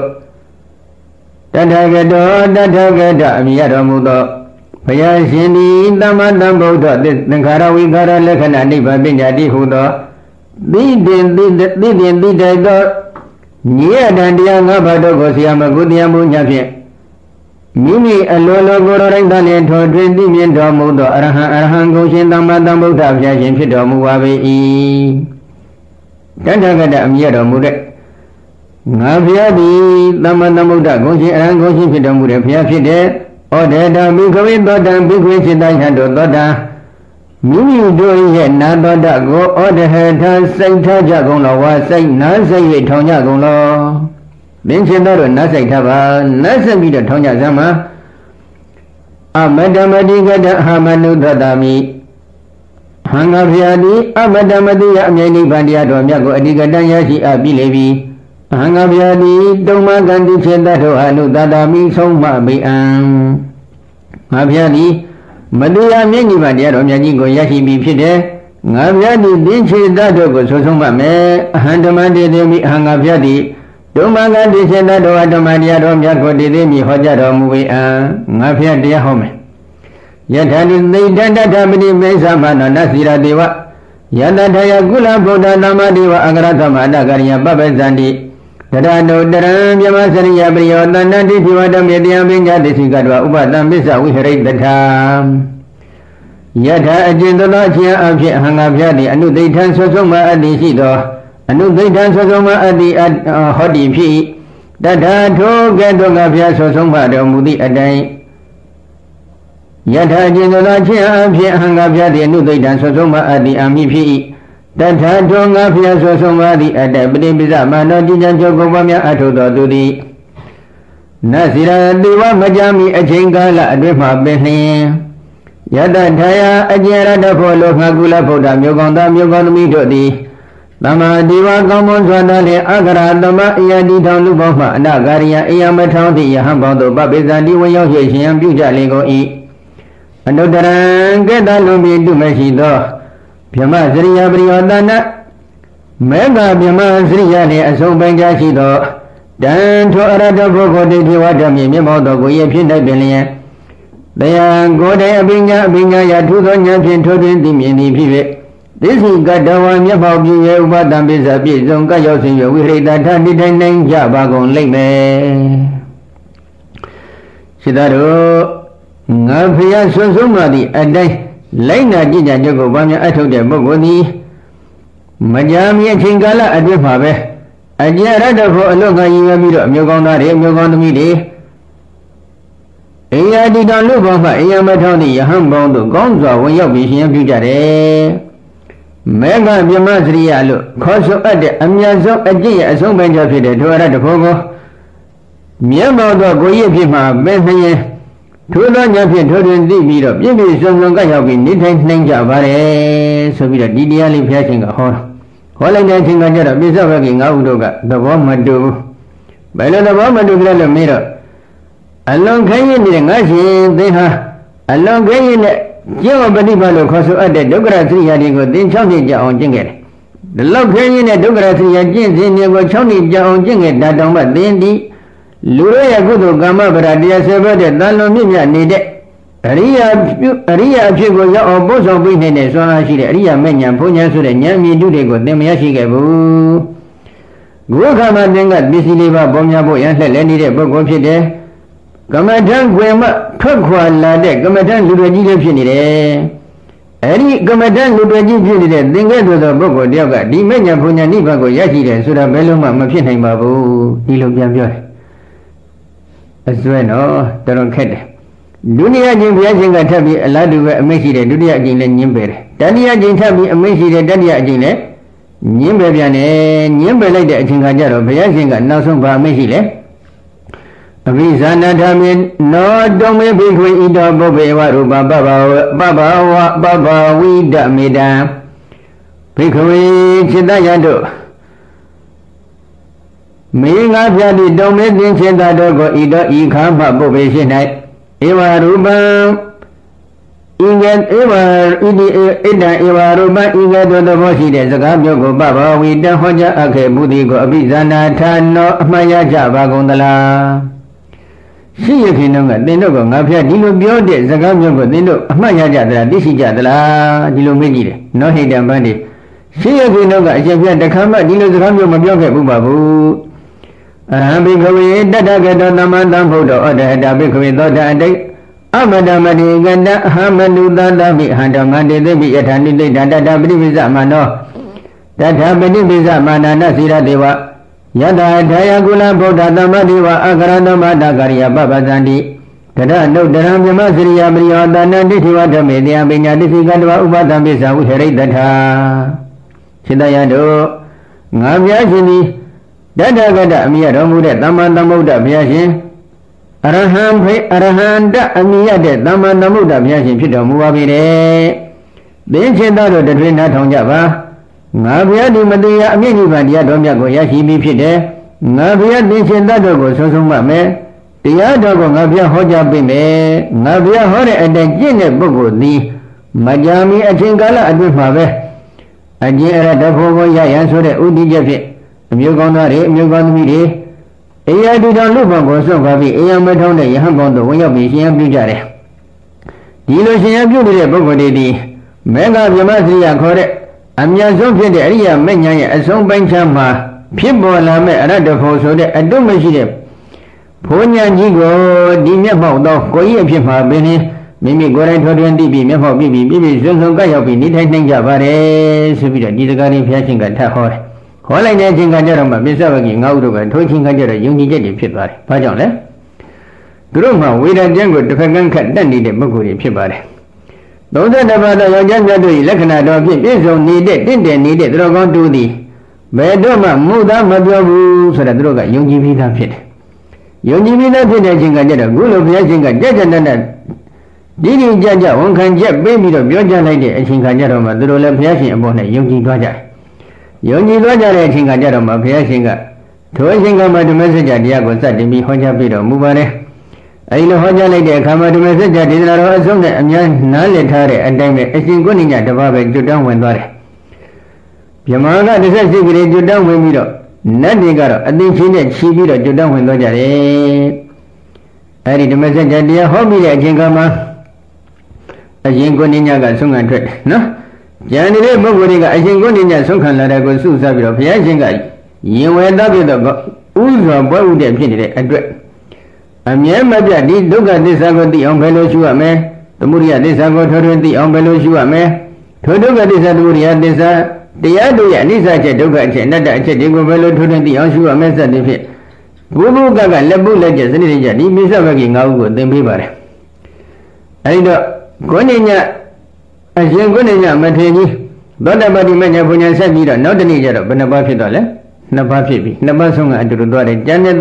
တတကတောတတကတအမိရတော်မူသော ဘုရားရှင်သည်သမ္မာသမ္ဗုဒ္ဓသင်္ခါရဝိခါရလက္ခဏာနိဗ္ဗာန်ပညာတိဟုသောသိတင်သိသိတင်သိတိုက်သောညီရတန်တရားငါးပါးတို့ကိုဆရာမကုတရားမှုညဖြင့်မိမိအလိုလိုကိုယ်တော်တိုင်းသားနဲ့ထော်ထွင်းသိမြင်တော်မူသောအရဟံအရဟံကိုရှင်သမ္မာသမ္ဗုဒ္ဓဘုရားရှင်ဖြစ်တော်မူပါ၏တတ္ထကတအမြတ်တော်မူတဲ့ငါဘုရားသည်သမ္မာသမ္ဗုဒ္ဓကိုရှင်အရဟံကိုရှင်ဖြစ်တော်မူတဲ့ဘုရားဖြစ်တဲ့ ဩဒေတာဘိခဝေသောတံဘိခွေစိတ္တယံတို့သောတာမိမိတို့ရဲ့နာသောတကိုဩဒဟထစိတ်ထားကြကုန်လောဝါစိတ်နာစိတ်၍ထောင်ကြကုန်လောမင်းရှင်တို့နာစိတ်ထားပါနာစိတ်ပြီးတော့ထောင်ကြစမ်းပါအမတမတိကတအဟမနုသတ္တမိဟံငါဖျာတိအမတမတိယအမြဲနိဗ္ဗာန်တရားတော်မြတ်ကိုအဓိကတန်ရရှိအပ်ပြီလေပြီ အဟံငါဗျာတိတုံမကံတိဖြစ်တတ်သောအနုတတမိဆုံးမမိအံငါဗျာတိမတရားမြင့်ကြီးပါတရားတော်မြတ်ကြီးကိုရရှိပြီဖြစ်တယ်ငါဗျာတိသင်္ချေတတ်တို့ကိုဆိုဆုံးပါမယ်အဟံဓမ္မတေတိမိအဟံငါဗျာတိဒုမကတိစေတတော်ဓမ္မတရားတော်မြတ်ကိုတည်သိမြဟောကြားတော်မူ၏အံငါဖျက်တရားဟောမယ်ယထာတိသိတ္တတ္ထပတိမေသမနောနသီရတေဝယတထယကုလဗုဒ္ဓသမတိဝအဂရသမအတ္တကရိယပပ္ပဇန္တိ တရတုတရံမြမစရိယပရိယောတဏ္ဍတိဖြစ်ဝတ္တမေတယံပညာတိစိကတောဥပတံပစ္စဝိဟရိတထာယထာအကျဉ်သောအချင်းအဖြစ်ဟံငါပြသည်အနုသိဋ္ဌံဆွဆုံးမအတ္တိရှိသောအနုသိဋ္ဌံဆွဆုံးမအတ္တိဟောတိဖြစ်တထာထိုကဲ့သို့ငါပြဆွဆုံးမတော်မူသည့်အတိုင်းယထာအကျဉ်သောအချင်းအဖြစ်ဟံငါပြသည်အနုသိဋ္ဌံဆွဆုံးမအတ္တိအမိဖြစ်၏ တထာထောငါဖျားဆိုဆုံးပါသည့်အတ္တပရိပိစမနောတိဉ္ဇချုပ်ကုပ္ပများအထုတော်သူသည်နတ်စီရတိဝမကြမီအချိန်ကာလအတွင်းမှာပင်လျင်ယတထာယအကျဉ်ရတ္တဖို့လောငါကုလဗုဒ္ဓမြို့ကောင်းသားမြို့ကောင်းသမီးတို့သည်သမ္မာဒီဝကောင်းမွန်စွာသောလေအဂရသမအယတိထောင်လူပေါင်းမှအနာဂရိယအယမထောင်းသည့်ယဟန်ပေါင်းတို့ပပိဇာတိဝရောက်ရရှင်ပြုကြလေကုန်၏အနုတ္တရံကဲ့သို့လွန်ပြီးတုမရှိသော ဗြဟ္မစရိယပရိယောတနာမေဃဗြဟ္မစရိယနှင့်အဆုံးပိုင်းကြရှိသောတန်ထိုအရတဘုဂောတိထေဝဓမ္မမြေမောသောကိုရဖြစ်၌ပင်လျင်တရားကိုယ်တိုင်အပညာအပညာရထူသောဉာဏ်ဖြင့်ထိုးတွင်သိမြင်သည်ဖြစ်၍သစ္စိကတဝါမျက်မှောက်ပြည့်ရဲ့ဥပဒံပိစ္ဆပြည့်စုံကရောက်စဉ်ရဝိဟိတထတိထိုင်နိုင်ကြပါကုန်လိမ့်မယ်ရှိသတို့ငါဖျားဆွဆုံးမှသည့်အတိုင်း လိုက်နာကြည်ကြကြကိုဘာများအထုတ်တဲ့ပုဂ္ဂိုလ်သည်မကြာမီအချိန်ကာလအတွင်းမှာပဲအကျရတ္တဖို့အလုတ်ကရည်ရွယ်ပြီးတော့အမျိုးကောင်းသားတွေအမျိုးကောင်းသမီးတွေအိယာတိတော်လူပေါင်းမှအိယာမထောင်းသည့်ယဟန်ပေါင်းတို့ကောင်းစွာဝင်ရောက်ပြီးရှင်ပြုကြတယ်မေဃပြမစရိယလို့ခေါ်ဆိုအပ်တဲ့အမြတ်ဆုံးအကျင့်ရဲ့အဆုံးပိုင်းကြောင့်ဖြစ်တဲ့ထိုအရတ္တဖို့ကိုမြတ်တော်သောကိုရည်ဖြစ်မှာပဲနှရင် ထိုသောညာဖြင့်ထိုတွင်သိပြီးတော့ပြည့်ပြည့်စုံစုံကရောက်ပြီးနေထိုင်နိုင်ကြပါတယ်ဆိုပြီးတော့ဒီတရားလေးဘုရားရှင်ကဟောဟောလိုက်တဲ့အချိန်ကကျတော့ပိဿဝဂီငါးဦးတို့ကသဘောမတူဘူးဘယ်လိုသဘောမတူကြလဲလို့မေးတော့အလွန်ခဲရင်နေတဲ့ငါရှင်သိဟာအလွန်ခဲရင်တဲ့ကျင့်ဝပฏิပါလို့ခေါ်ဆိုအပ်တဲ့ဒုက္ခရသရိယာတွေကိုသင်6နှစ်ကြာအောင်ကျင့်ခဲ့တယ်ဒီလောက်ခဲရင်တဲ့ဒုက္ခရသရိယာကျင့်စဉ်တွေကို6နှစ်ကြာအောင်ကျင့်ခဲ့တာတောင်မှသင်ဒီ လူတို့ရဲ့ကုသိုလ်ကမ္မဗရာတရားဆေဘတဲ့တန်လွန်မြင့်မြတ်နေတဲ့အရိယာအရိယာအဖြစ်ကိုရောက်အောင်ပို့ဆောင်ပြီးနေတဲ့ဆွမ်းအားရှိတဲ့အရိယာမဲ့ညာဘုံညာဆိုတဲ့ဉာဏ်မြင့်တုတွေကိုသင်မရရှိခဲ့ဘူး။ဘုရားမှာသင်ကပစ္စည်းလေးပါပေါ်များဖို့ရန်လှက်လဲနေတဲ့ပုဂ္ဂိုလ်ဖြစ်တယ်။ကမ္မထံခွေမထွက်ခွာလာတဲ့ကမ္မထံလူတွေကြီးလည်းဖြစ်နေတယ်။အဲဒီကမ္မထံလူတွေကြီးဖြစ်နေတဲ့သင်္ကဲ့သို့သောပုဂ္ဂိုလ်တယောက်ကဒီမဲ့ညာဘုံညာနိဗ္ဗာန်ကိုရရှိတယ်ဆိုတာဘယ်လို့မှမဖြစ်နိုင်ပါဘူး။ဒီလိုပြန်ပြောတယ်။ အစွဲနော်တော်တော်ခက်တယ်ဒုတိယကျင့်ဘုရားရှင်ကထပ်ပြီးအလားတူပဲအမိတ်ရှိတယ်ဒုတိယကျင့်လည်းညင်းပယ်တယ်တတိယကျင့်ထပ်ပြီးအမိတ်ရှိတယ်တတိယကျင့်လည်းညင်းပယ်ပြန်တယ်ညင်းပယ်လိုက်တဲ့အချိန်ခါကျတော့ဘုရားရှင်ကနောက်ဆုံးဗာအမိတ်ရှိလဲအဘိဇာနာဓမ္မေနောတုံမေဘိခွေဣတောပုပ္ပေဝရူပပပပပဝပပဝိဒမေတံဘိခွေจิตယတို့ မေငါပြတိတုံမေသင်္ချေတတို့ကိုဣတောဤခါမှပုပ္ပေရှိ၌ဧဝရူပံဤကဲဧဝဣတိဣတံဧဝရူပံဤကဲ့သို့သဘောရှိတဲ့စကားမျိုးကိုပပဝီတဟောကြားအပ်ခဲ့မှုသည်ကိုအပိဇာနာထာနောအမှန်ရကြပါကုန်သလားရှိရခင်တော့ကသင်တို့ကငါဖျက်ဒီလိုပြောတဲ့စကားမျိုးကိုသင်တို့အမှတ်ရကြသလားသိရှိကြသလားဒီလိုမေးကြည့်တယ်နောဟိတံပန်းဒီရှိရခင်တော့ကအရှင်ဖျက်တခါမှဒီလိုစကားမျိုးမပြောခဲ့ဘူးပါဘူး အဟံဘိခဝေတတကတောသမန္တံဘုဒ္ဓဩတဟတဘိခဝေသောတအတိတ်အမတမတိကတအဟမနုသတမိဟန္တမန္တေသိပိယထာနိတိတတတပရိပိစမနောတထပရိပိစမာနနာစီရတေဝယတထာယကုလဗုဒ္ဓသမတိဝအကရဏမတကရိယပပဇန္တိတရနုတရံမြမစရိယပရိယောတနန္တိထိဝဓမေတယပညာတိစိကတဝဥပဒံပိသဝိဟရိတထာစိတယတို့ငါမြတ်ရှင်သည် တတဂတအမိရတော်မူတဲ့သမ္မာသမ္ဗုဒ္ဓဘုရားရှင်အရဟံဖေအရဟံတအမိရတဲ့သမ္မာသမ္ဗုဒ္ဓဘုရားရှင်ဖြစ်တော်မူပါပြီတဲ့သင်္ချေသားတို့တထွေးနားထောင်ကြပါငါဘုရားဒီမတရားအမြင့်ကြီးပါတရားတော်မြတ်ကိုရရှိပြီးဖြစ်တယ်ငါဘုရားသင်္ချေသားတို့ကိုဆုံးဆုံးမမယ်တရားတော်ကိုငါဘုရားဟောကြားပေးမယ်ငါဘုရားဟောတဲ့အတိုင်းကျင့်တဲ့ပုဂ္ဂိုလ်သည်မကြာမီအချိန်ကာလအတွင်းမှာပဲအကျင့်အရတဖို့ကိုရရန်ဆိုတဲ့ဥဒိချက်ဖြင့် အမျိုးကောင်းသားတွေအမျိုးကောင်းသမီးတွေအေယတူတော်လူပံကိုစွန့်ခွာပြီးအေယမထုံးတဲ့ယဟန်ပေါင်းတို့ဝင်ရောက်ပြီးရှင်ရပြုကြတယ်ဒီလိုရှင်ရပြုတဲ့ပုဂ္ဂိုလ်တွေဒီမေဃဗြဟ္မစရိယခေါ်တဲ့အမြတ်ဆုံးဖြစ်တဲ့အရိယာမဉ္ဇဉ်ရဲ့အဆုံးပိုင်းချမ်းမှာဖြစ်ပေါ်လာမဲ့အရတ္တဖို့ဆိုတဲ့အတုမရှိတဲ့ဘုံညာကြီးကိုဒီမျက်မှောက်သောကိုကြီးအဖြစ်မှာပင်မိမိကိုယ်တိုင်ထွထွန်းသိပြီးမျက်မှောက်ပြီးပြီးပြည့်စုံစုံကပ်ရောက်ပြီးနေထိုင်နိုင်ကြပါတယ်ဆိုပြီးတော့ဒီစကားလေးဘုရားရှင်ကထပ်ဟောတယ် ဟောလိုက်တဲ့အချိန်ကကြတော့မှပစ္စဝဂီငါးဦးတို့ကထိုးချင်းကကြတော့ယုံကြည်ချက်တွေဖြစ်သွားတယ်။ဘာကြောင့်လဲ။သူတို့မှဝေဒကျမ်းကိုတစ်ဖက်ကန်းခတ်တက်နေတဲ့ပုဂ္ဂိုလ်တွေဖြစ်ပါတယ်။သုံးသက်တပါးသောယောက်ျားမြတ်တို့၏လက္ခဏာတော်ဖြင့်ပြည့်စုံနေတဲ့တင့်တယ်နေတဲ့သူတော်ကောင်းတူသည်ဘယ်တော့မှမူသားမပြောဘူးဆိုတော့သူတို့ကယုံကြည်ပြီးသားဖြစ်တယ်။ယုံကြည်ပြီးသားဖြစ်တဲ့အချိန်ကကြတော့ခုလိုဘုရားရှင်ကကြက်ကြက်တတ်တတ်ဒီဒီကြကြဝန်ခံချက်ပေးပြီးတော့ပြောကြလိုက်တဲ့အချိန်ခါကျတော့မှသူတို့လည်းဘုရားရှင်အပေါ်နဲ့ယုံကြည်သွားကြတယ်။ဒ ယုံကြည်သွားကြတဲ့အချိန်ကကြတော့မှဘုရားရှင်ကထိုအချိန်ကမှဓမ္မစကြာတရားကိုစတင်ပြီးဟောကြားပြတော်မူပါတယ်အဲဒီလိုဟောကြားလိုက်တဲ့အခါမှာဓမ္မစကြာဒေသနာတော်အဆုံးနဲ့အများနားလည်ထားတဲ့အတိုင်းပဲအရှင်ကိုနိညာတပါးပဲကျွတ်တောင်းဝင်သွားတယ်မြမကတစ်ဆက်ရှိကလေးကျွတ်တောင်းဝင်ပြီးတော့နတ်တွေကတော့အသိချင်းနဲ့ခြီးပြီးတော့ကျွတ်တောင်းဝင်သွားကြတယ်အဲဒီဓမ္မစကြာတရားဟောပြီးတဲ့အချိန်ကမှအရှင်ကိုနိညာကဆုံးခံထွက်တယ်နော် ဉာဏ်နေတဲ့ပုဂ္ဂိုလ်တွေကအရှင်ကိုနိညာဆုံးခံလာတဲ့ကိုစုစပ်ပြီးတော့ဘုရားရှင်ကရင်ဝယ်တတ်ပြီးတော့ဥစွာပွဲဥတဲ့ဖြစ်နေတဲ့အတွက်အမြဲမပြတ်ဒီဒုက္ခသစ္စာကိုသိအောင်ဘယ်လိုရှုရမလဲသမုဒိယသစ္စာကိုထောထွင်းသိအောင်ဘယ်လိုရှုရမလဲထိုဒုက္ခသစ္စာသမုဒိယသစ္စာတရားတို့ရဲ့အနိစ္စချက်ဒုက္ခအချက်အနတ္တအချက်တွေကိုဘယ်လိုထောထွင်းသိအောင်ရှုရမလဲစသဖြင့်ဘုဘုကကလက်ပုတ်လက်ကျစနစ်ကျဒီမိစ္ဆဝကိ၅ခုကိုသင်ပေးပါတယ်အဲဒီတော့ကိုဏိည အရှင်ကိုဏိညမထေရကြီးသောတပတိမညာဘုညာဆက်ပြီးတော့နောက်တနေ့ကျတော့ဘယ်နှပါးဖြစ်တော့လဲနှစ်ပါးဖြစ်ပြီနှစ်ပါးဆုံးကအတူတူသွားတယ်ကျန်တဲ့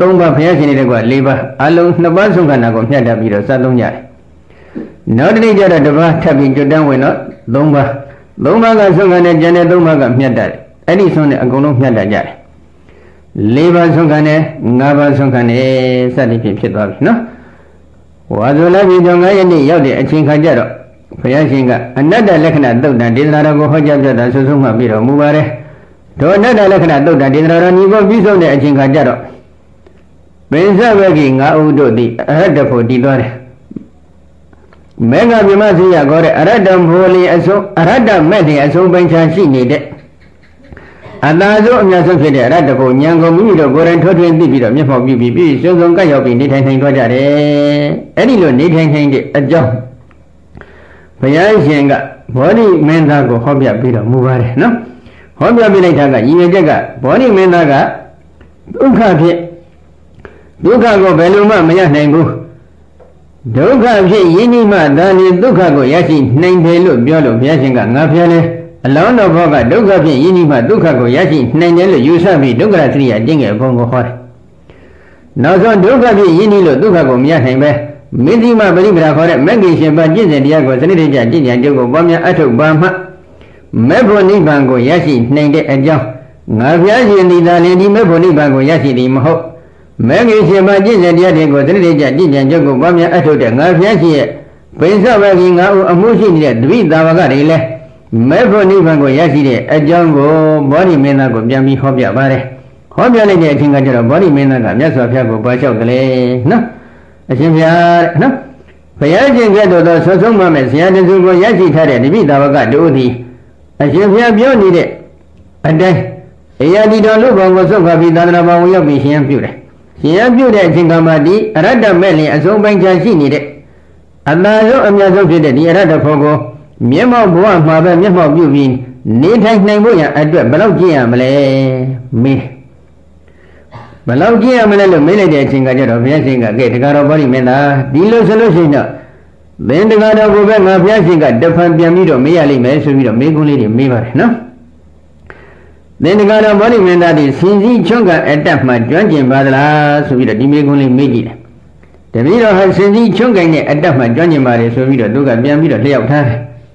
သုံးပါးဘုရားရှင်တွေက၄ပါးအလုံးနှစ်ပါးဆုံးကနာကိုမြတ်တတ်ပြီးတော့စသုံးကြတယ်နောက်တနေ့ကျတော့တပါးထပ်ပြီးကျွတ်တန်းဝင်တော့သုံးပါးသုံးပါးကဆုံးကနဲ့ကျန်တဲ့သုံးပါးကမြတ်တတ်တယ်အဲ့ဒီဆုံးနဲ့အကုန်လုံးမြတ်တတ်ကြတယ်၄ပါးဆုံးကနဲ့၅ပါးဆုံးကနဲ့စသည်ဖြင့်ဖြစ်သွားပြီနော်ဝါဇုလပြည်ကျော်9ရက်နေ့ရောက်တဲ့အချိန်ခါကျတော့ ဘုရားရှင်ကအနတ္တလက္ခဏာသုတ်တန်ဒေသနာတော်ကိုဟောကြားပြတာဆွဆုံးမှပြီးတော်မူပါတယ်ဒေါနတ္တလက္ခဏာသုတ်တန်ဒေသနာတော်ညီကိုပြီးဆုံးတဲ့အချိန်ခါကျတော့ပင်စဝကိငါးဦးတို့သည်အရတ္တဖို့တည်သွားတယ်မေဃမြမစီရခေါ်တဲ့အရတ္တဘူလီအဆုံးအရတ္တမဲ့လျအဆုံးပိုင်းခြားရှိနေတဲ့အတာဆုံးအများဆုံးဖြစ်တဲ့အရတ္တကိုဉာဏ်ကိုမိမိတို့ကိုယ်တိုင်ထွထွင်းသိပြီးတော့မျက်မှောက်ပြုပြီးပြီးစုံစုံကပ်ရောက်ပြီးနေထိုင်ထိုင်သွားကြတယ်အဲ့ဒီလိုနေထိုင်ထိုင်တဲ့အကြောင်းဘု ရားရှင်ကဘောဓိမင်းသားကိုဟောပြပြီးတော့မူပါတယ်နော်ဟောပြပြလိုက်တာကရည်ရွယ်ချက်ကဘောဓိမင်းသားကဒုက္ခဖြစ်ဒုက္ခကိုဘယ်လိုမှမရနိုင်ဘူးဒုက္ခဖြစ်ယဉ်ဤမှသာလေဒုက္ခကိုရရှိနိုင်တယ်လို့ပြောလို့ဘုရားရှင်ကငါဖျားလဲအလောင်းတော်ဘောကဒုက္ခဖြစ်ယဉ်ဤမှဒုက္ခကိုရရှိနိုင်တယ်လို့ယူဆပြီးဒုက္ခရသတိယအကျင့်ငယ်အပုံကိုဟောတယ်နောက်ဆုံးဒုက္ခဖြစ်ယဉ်ဤလို့ဒုက္ခကိုမရနိုင်ပဲ မင်းဒီမပရိပဒါခေါ်တဲ့မဂ္ဂင်ရှင်ပါကျင့်စဉ်တရားကိုစနစ်တကျကျင့်ကြံကြုပ်ကိုပွားများအထုတ်ပါမှမေဖို့နိဗ္ဗာန်ကိုရရှိနိုင်တဲ့အကြောင်းငါဘုရားရှင်ဒီသာလင်ဒီမေဖို့နိဗ္ဗာန်ကိုရရှိသည်မဟုတ်မဂ္ဂင်ရှင်ပါကျင့်စဉ်တရားတွေကိုစနစ်တကျကျင့်ကြံကြုပ်ကိုပွားများအထုတ်တဲ့ငါဘုရားရှင်ရဲ့ပိဿဝဂီငါဦးအမှုရှိနေတဲ့တပိသာဝကတွေလည်းမေဖို့နိဗ္ဗာန်ကိုရရှိတဲ့အကြောင်းကိုဘောဓိမင်းသားကိုပြန်ပြီးဟောပြပါတယ်ဟောပြလိုက်တဲ့အချိန်ကကျတော့ဘောဓိမင်းသားကမြတ်စွာဘုရားကိုဘာလျှောက်တယ်လဲနော် အရှင်ဘုရားနော်ဘုရားရှင်ကဲ့သို့သောဆွဆုံးမမဲ့ဇာတစုကိုရရှိထားတဲ့တပိသာဝကတို့သည်အရှင်ဘုရားပြောနေတဲ့အတိုင်းအရာဒီတော်လူဘောင်ကိုဆုတ်ခါပြီးသာသနာပေါ်ဝင်ရောက်ပြီးရှင်ရန်ပြုတယ်ရှင်ရန်ပြုတဲ့အချိန်ကမှဒီအရတ္တမဲ့လင်အဆုံးပိုင်းခြားရှိနေတဲ့အတန်ဆုံးအများဆုံးဖြစ်တဲ့ဒီအရတ္တဖို့ကိုမျက်မှောက်ဘဝမှာပဲမျက်မှောက်ပြုပြီးနေထိုင်နိုင်ဖို့ရအတွက်ဘယ်လောက်ကြည့်ရမလဲမေး ဘယ်လောက်ကြည့်ရမလဲလို့မေးလိုက်တဲ့အချိန်ကကျတော့ဘုရားရှင်ကကဲတက္ကရာဘောဓိမင်းသားဒီလိုဆိုလို့ရှိရင်တော့သင်တက္ကရာကိုပဲငါဘုရားရှင်ကတဖန်ပြန်ပြီးတော့မေးရလိမ့်မယ်ဆိုပြီးတော့မေးခွန်းလေးတွေမေးပါတယ်နော်သင်တက္ကရာဘောဓိမင်းသားဒီစင်စည်းချွန်းကအတက်မှကျွမ်းကျင်ပါသလားဆိုပြီးတော့ဒီမေးခွန်းလေးမေးကြည့်တယ်တပည့်တော်ဟာစင်စည်းချွန်းကင်တဲ့အတက်မှကျွမ်းကျင်ပါတယ်ဆိုပြီးတော့သူကပြန်ပြီးတော့လျှောက်ထား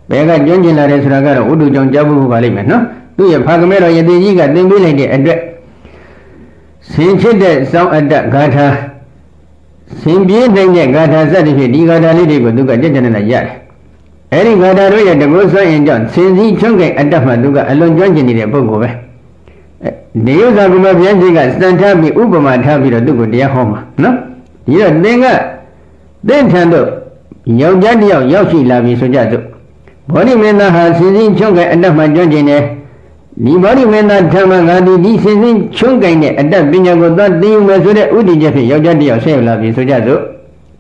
တယ်ဘယ်ကကျွမ်းကျင်လာတယ်ဆိုတာကတော့ဥဒုကြောင့်ကြားဖို့ပါလိမ့်မယ်နော်သူ့ရဲ့ဖာကမဲတော်ယတိကြီးကသင်ပေးလိုက်တဲ့အတွက် ဆင်ဖြစ်တဲ့စောင်းအတ္တဂါထာဆင်ပြေးနိုင်တဲ့ဂါထာစသဖြင့်ဒီဂါထာလေးတွေကိုသူကကြက်ကြက်နဲ့ရတယ်။အဲဒီဂါထာတို့ရဲ့တကုဆွမ်းရင်ကြောင့်ဆင်စည်းချုံးကြိုင်အတ္တမှသူကအလွန်ကျွမ်းကျင်နေတဲ့ပုဂ္ဂိုလ်ပဲ။ဒီဥစ္စာကမဗျမ်းကြီးကစံထားပြီးဥပမာထားပြီးတော့သူ့ကိုတရားဟောမှာနော်။ဒီတော့သင်ကသင်ထံတို့ယောက်ျားတစ်ယောက်ရောက်ရှိလာပြီဆိုကြစို့ဘောဓိမင်းသားဟာဆင်စည်းချုံးကြိုင်အတ္တမှကျွမ်းကျင်တယ်။ ဒီဗောဓိမင်းသားဓမ္မငါဒီဒီစင်စင်ချုံးကင်တဲ့အတ္တပညာကိုသွားသိယူမယ်ဆိုတဲ့ဥဒိချက်ဖြင့်ယောက်ျားတစ်ယောက်ဆက်ရောက်လာပြီဆိုကြစို့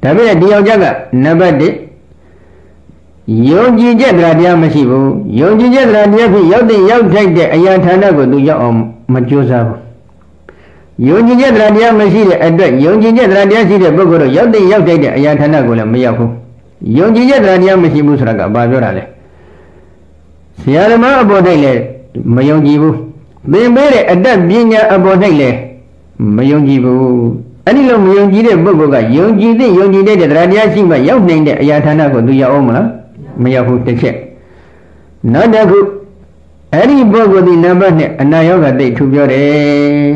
ဒါပေမဲ့ဒီယောက်ျားကနံပါတ်1ယုံကြည်ချက်တရားမရှိဘူးယုံကြည်ချက်တရားဖြင့်ရောက်တဲ့ရောက်ထိုက်တဲ့အရာဌာနကိုသူရောက်အောင်မကြိုးစားဘူးယုံကြည်ချက်တရားမရှိတဲ့အတွက်ယုံကြည်ချက်တရားရှိတဲ့ပုဂ္ဂိုလ်တို့ရောက်တဲ့ရောက်ထိုက်တဲ့အရာဌာနကိုလည်းမရောက်ဘူးယုံကြည်ချက်တရားမရှိဘူးဆိုတာကဘာပြောတာလဲဆရာဓမ္မအပေါ်၌လည်း မယုံကြည်ဘူးသင်ပေးတဲ့အတ္တပညာအပေါ်၌လည်းမယုံကြည်ဘူးအဲ့ဒီလိုမယုံကြည်တဲ့ပုဂ္ဂိုလ်ကယုံကြည်တဲ့ယုံကြည်တဲ့တရားတရားရှိမှရောက်နိုင်တဲ့အရာဌာနကိုသူရောက်အောင်မလားမရောက်ဘူးတစ်ချက်နောက်တစ်ခုအဲ့ဒီပုဂ္ဂိုလ်ဒီနံပါတ်2အနာယောဂတိတ်ထူပြောတယ်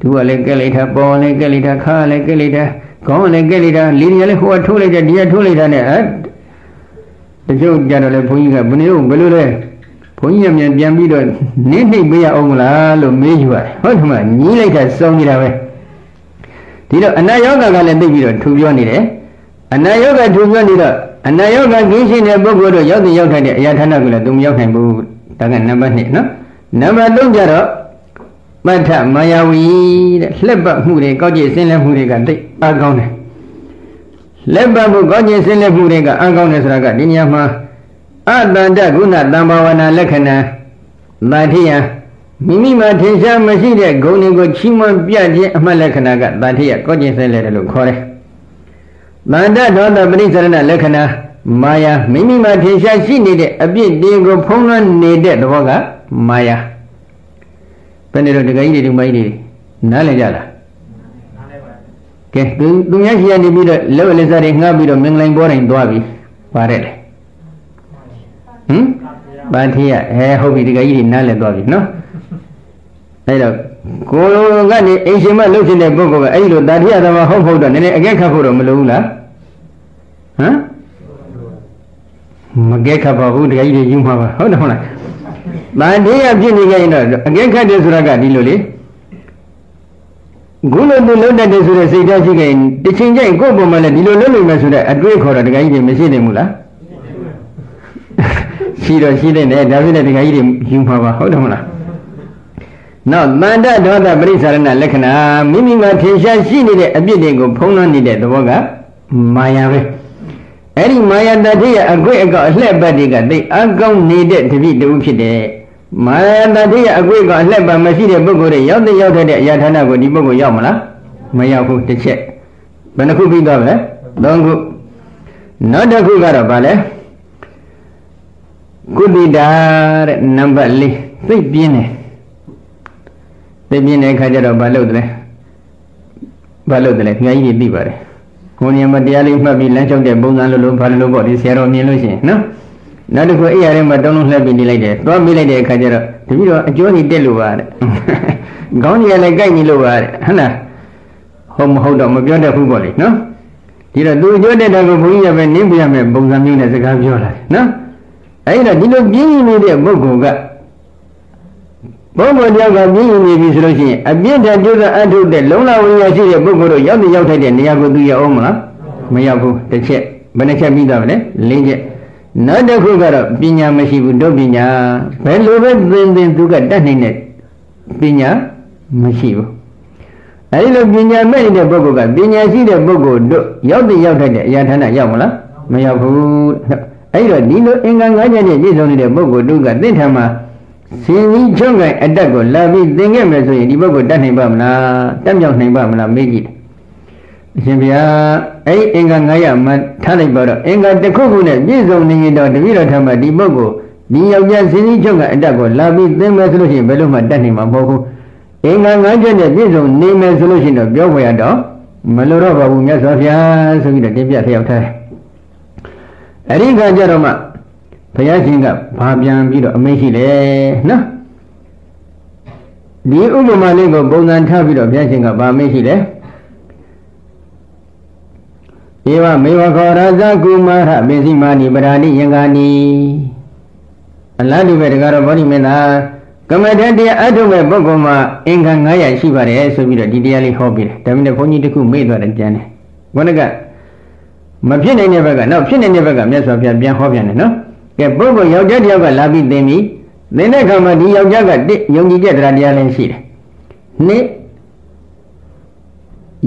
သူကလည်းကဲလိုက်တာပေါ်လည်းကဲလိုက်တာခါလည်းကဲလိုက်တာခေါင်းလည်းကဲလိုက်တာလီရလည်းဟိုကထိုးလိုက်တယ်ဒီကထိုးလိုက်တာနဲ့အဲတချို့ကြတော့လေဘုန်းကြီးကဘယ်လိုဘယ်လိုလဲ ဘုန်းကြီးကမြန်ပြန်ပြီးတော့နင်းနှိပ်ပေးရအောင်မလားလို့မေးယူရတယ်ဟုတ်တယ်မညီးလိုက်တာစုံနေတာပဲဒီတော့အနာယောဂကလည်းသိပြီးတော့ထူပြောနေတယ်အနာယောဂထူပြောနေတော့အနာယောဂကင်းရှင်းတဲ့ပုဂ္ဂိုလ်တို့ရောက်တဲ့ရောက်ထိုက်တဲ့အရာဌာနကလည်းသူမရောက်နိုင်ဘူးဒါကနံပါတ်1နော်နံပါတ်3ကျတော့ပဋ္ဌမာယာဝီတဲ့လှက်ပတ်မှုတွေကောက်ကျစ်ဆင်းလဲမှုတွေကသိအကောင်းတယ်လက်ပတ်မှုကောက်ကျစ်ဆင်းလဲမှုတွေကအကောင်းတယ်ဆိုတာကဒီနေရာမှာ အတန္တကုဏတံဘာဝနာလက္ခဏာသာတိယမိမိမှာထင်ရှားမရှိတဲ့ဂုဏ်တွေကိုချီးမွမ်းပြခြင်းအမှတ်လက္ခဏာကသာတိယကောက်ကျစ်ဆင်းလဲတယ်လို့ခေါ်တယ်တန္တဒေါသပရိစ္ဆရဏလက္ခဏာမာယာမိမိမှာထင်ရှားရှိနေတဲ့အပြစ်တွေကိုဖုံးလွှမ်းနေတဲ့သဘောကမာယာဘယ်နဲ့တော့တကယ်ကြီးတွေဒီမိုင်းတွေနားလည်ကြလားကဲသူသူများရှိရနေပြီးတော့လက်ဝဲလက်စားတွေငှားပြီးတော့မင်္ဂလိုင်ပေါ်တိုင်းသွားပြီပါတယ်လေ ဟမ်ဘာထီရအဲဟုတ်ပြီတကယ်ကြီးတွေနားလည်သွားပြီနော်အဲတော့ကိုယ်ကနေအိမ်ရှင်မလှုပ်ရှင်တဲ့ပုဂ္ဂိုလ်ကအဲ့ဒီလိုတာထီရသမားဟုတ်ဟုတ်တော့နည်းနည်းအကဲခတ်ဖို့တော့မလိုဘူးလားဟမ်မကဲခတ်ပါဘူးတကယ်ကြီးတွေယူမှာပါဟုတ်တယ်ဟုတ်လားတန်တရားဖြစ်နေကြရင်တော့အကဲခတ်တယ်ဆိုတာကဒီလိုလေခုလိုသူလုံးတတ်တယ်ဆိုတဲ့စိတ်ဓာတ်ရှိကြရင်တစ်ချိန်ကျရင်ကိုယ့်ပုံမှာလည်းဒီလိုလုံးလို့မယ်ဆိုတဲ့အတွေ့ခေါ်တော့တကယ်ကြီးတွေမရှိနေဘူးလား ရှိတော့ရှိနေတယ်ဒါဖြစ်တဲ့တကယ်ကြီးတွေယူမှာပါဟုတ်တယ်မလားနောက်တန်တဒေါသပရိစ္ဆာရဏလက္ခဏာမိမိမှာထင်ရှားရှိနေတဲ့အပြစ်တွေကိုဖုံးလွှမ်းနေတဲ့သဘောကမာယာပဲအဲ့ဒီမာယာတတိယအကွေ့အကောက်အလှည့်ပတ်တွေကသိအကောင်းနေတဲ့တပိတူဖြစ်တယ်မာယာတတိယအကွေ့ကအလှည့်ပတ်မရှိတဲ့ပုဂ္ဂိုလ်တွေရောက်တဲ့ရောက်တဲ့အရာဌာနကိုဒီပုဂ္ဂိုလ်ရောက်မလားမရောက်ဘူးတစ်ချက်ဘယ်နှခုပြီးသွားမလဲသုံးခုနောက်တစ်ခုကတော့ဗာလဲ ကုတိတာတဲ့နံပါတ်၄သိပြင်းတယ်သိပြင်းတဲ့အခါကျတော့ဘာလုပ်တယ်ဘာလုပ်တယ်ခင်ဗျားကြီးသိပါတယ်ကိုယ်ဉာဏ်မတရားလေးမှတ်ပြီးလမ်းလျှောက်တဲ့ပုံစံလိုလိုဘာလိုလိုပေါ့ဒီဆရာတော်မြင်လို့ရှိရင်နော်နောက်တစ်ခုအိယာထဲမှာတုံးလုံးလှည့်ပြီးနေလိုက်တယ်သွားပြီးလိုက်တဲ့အခါကျတော့တပည့်တော်အကျိုးကြီးတက်လို့ပါတဲ့ခေါင်းကြီးလည်းကြိုက်နေလို့ပါတဲ့ဟုတ်လားဟုတ်မဟုတ်တော့မပြောတတ်ဘူးပေါ့လေနော်ဒီတော့သူအကျိုးတက်တာကိုဘုန်းကြီးကပဲနင်းပြရမယ်ပုံစံမျိုးနဲ့စကားပြောလာတယ်နော် အဲဒီတော့ဒီလိုပြင်းရင်းနေတဲ့ပုဂ္ဂိုလ်ကပုဂ္ဂိုလ်တယောက်ကပြင်းရင်းနေပြီဆိုလို့ရှိရင်အပြစ်ဒဏ်ကျိုးတဲ့အထုတဲ့လုံလဝိညာဉ်ရှိတဲ့ပုဂ္ဂိုလ်တို့ရောက်တဲ့ရောက်ထိုက်တဲ့နေရာကိုသူရအောင်မလားမရောက်ဘူးတစ်ချက်ဘယ်နှချက်ပြီးသားမလဲ၄ချက်နောက်တစ်ခုကတော့ပညာမရှိဘူးတို့ပညာဘယ်လိုပဲသင်သင်သူကတတ်နိုင်တဲ့ပညာမရှိဘူးအဲဒီလိုပညာမဲ့တဲ့ပုဂ္ဂိုလ်ကပညာရှိတဲ့ပုဂ္ဂိုလ်တို့ရောက်တဲ့ရောက်တဲ့အရာဌာနရောက်မလားမရောက်ဘူး အဲဒီတော့ဒီလိုအင်္ဂါ၅ချက်နဲ့ပြည့်စုံနေတဲ့ပုဂ္ဂိုလ်တို့ကသင်္ထမှာစင်ကြီးချုံးကအတက်ကိုလာပြီးသင်ခဲ့မယ်ဆိုရင်ဒီပုဂ္ဂိုလ်တတ်နိုင်ပါမလားတတ်မြောက်နိုင်ပါမလားမေးကြည့်တယ်အရှင်ဘုရားအဲ့အင်္ဂါ900မှထားလိုက်ပါတော့အင်္ဂါတစ်ခုခုနဲ့ပြည့်စုံနေရင်တော့တပည့်တော်ထမ်းမှာဒီပုဂ္ဂိုလ်ဒီယောက်ျားစင်ကြီးချုပ်ကအတက်ကိုလာပြီးသင်မယ်ဆိုလို့ရှိရင်ဘယ်လို့မှတတ်နိုင်မှာမဟုတ်ဘူးအင်္ဂါ9ချက်နဲ့ပြည့်စုံနေမယ်ဆိုလို့ရှိရင်တော့ပြောခွင့်ရတော့မလိုတော့ပါဘူးမြတ်စွာဘုရားဆိုပြီးတော့တင်ပြဖျောက်ထားတယ် အဲ့ဒီခါကျတော့မှဘုရားရှင်ကဘာပြန်ပြီးတော့အမိန့်ရှိတယ်နော်ဒီဥပမာလေးကိုပုံစံထားပြီးတော့ဘုရားရှင်ကဘာအမိန့်ရှိတယ်ဧဝမေဝခောရာဇကုမာရမေစီမာနိပရာဏိယင်္ဂာနိအလားတူပဲတကားတော့ဗောဓိမင်းသားကမ္မထတရားအထုမဲ့ပုဂ္ဂိုလ်မှာအင်္ဂါ900ရှိပါတယ်ဆိုပြီးတော့ဒီတရားလေးဟောပြီးတယ်ဒါမင်းနဲ့ဘုန်းကြီးတခုမေ့သွားတယ်ကြမ်းတယ်ဘုန်းက မဖြစ်နိုင်တဲ့ဘက်ကနောက်ဖြစ်နိုင်တဲ့ဘက်ကမြတ်စွာဘုရားပြန်ဟောပြန်တယ်နော်ကဲပုဂ္ဂိုလ်ယောက်ျားတယောက်ကလာပြီးသင်ပြီးသင်တဲ့အခါမှာဒီယောက်ျားကတစ်ယုံကြည်ချက်တရားတရားလည်းရှိတယ်နှစ်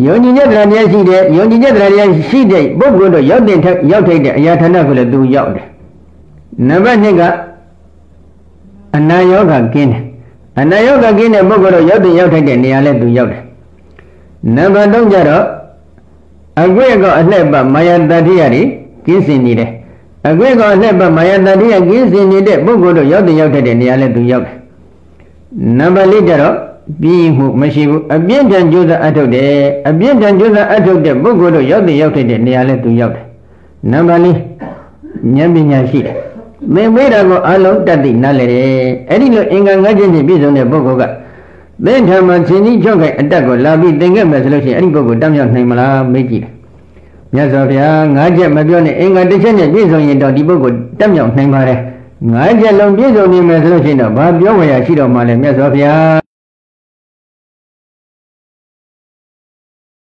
ယုံကြည်ချက်တရားတရားရှိတယ်ယုံကြည်ချက်တရားတရားရှိတဲ့ပုဂ္ဂိုလ်တို့ရောက်တဲ့ရောက်ထိုက်တဲ့အရာဌာနကိုလည်းသူရောက်တယ်နံပါတ်2ကအနာယောဂကင်းတယ်အနာယောဂကင်းတဲ့ပုဂ္ဂိုလ်တို့ရောက်တဲ့ရောက်ထိုက်တဲ့နေရာလည်းသူရောက်တယ်နံပါတ်3ကျတော့ အကွေ့ကအလှည့်ပမာယာတတိယတွေကင်းစင်နေတယ်အကွေ့ကအလှည့်ပမာယာတတိယကင်းစင်နေတဲ့ပုဂ္ဂိုလ်တို့ရောက်တဲ့ရောက်ထိုက်တဲ့နေရာလည်းသူရောက်တယ်နံပါတ်4ကျတော့ပြင်းမှုမရှိဘူးအပြင်းထန်ကြိုးစားအထုတ်တယ်အပြင်းထန်ကြိုးစားအထုတ်တဲ့ပုဂ္ဂိုလ်တို့ရောက်တဲ့ရောက်တဲ့နေရာလဲသူရောက်တယ်နံပါတ်၄ဉာဏ်ပညာရှိတယ်သင်ပေးတာကိုအလုံးတတ်သိနားလေတယ်အဲ့ဒီလိုအင်္ဂါ၅ချက်နဲ့ပြည့်စုံတဲ့ပုဂ္ဂိုလ်က သင်္ထမှာရှင်ကြီးချုပ်ခိုင်အတက်ကိုလာပြီးသင်ခဲ့မယ်ဆိုလို့ရှိရင်အဲ့ဒီပုဂ္ဂိုလ်တမ်းမြောက်နိုင်မလားမေးကြည့်တယ်မြတ်စွာဘုရား၅ချက်မပြောနဲ့အင်္ဂါတစ်ချက်နဲ့ပြည့်စုံရင်တော့ဒီပုဂ္ဂိုလ်တမ်းမြောက်နိုင်ပါတယ်၅ချက်လုံးပြည့်စုံနေမယ်ဆိုလို့ရှိရင်တော့ဘာပြောဝယ်ရရှိတော့မှလဲမြတ်စွာဘုရား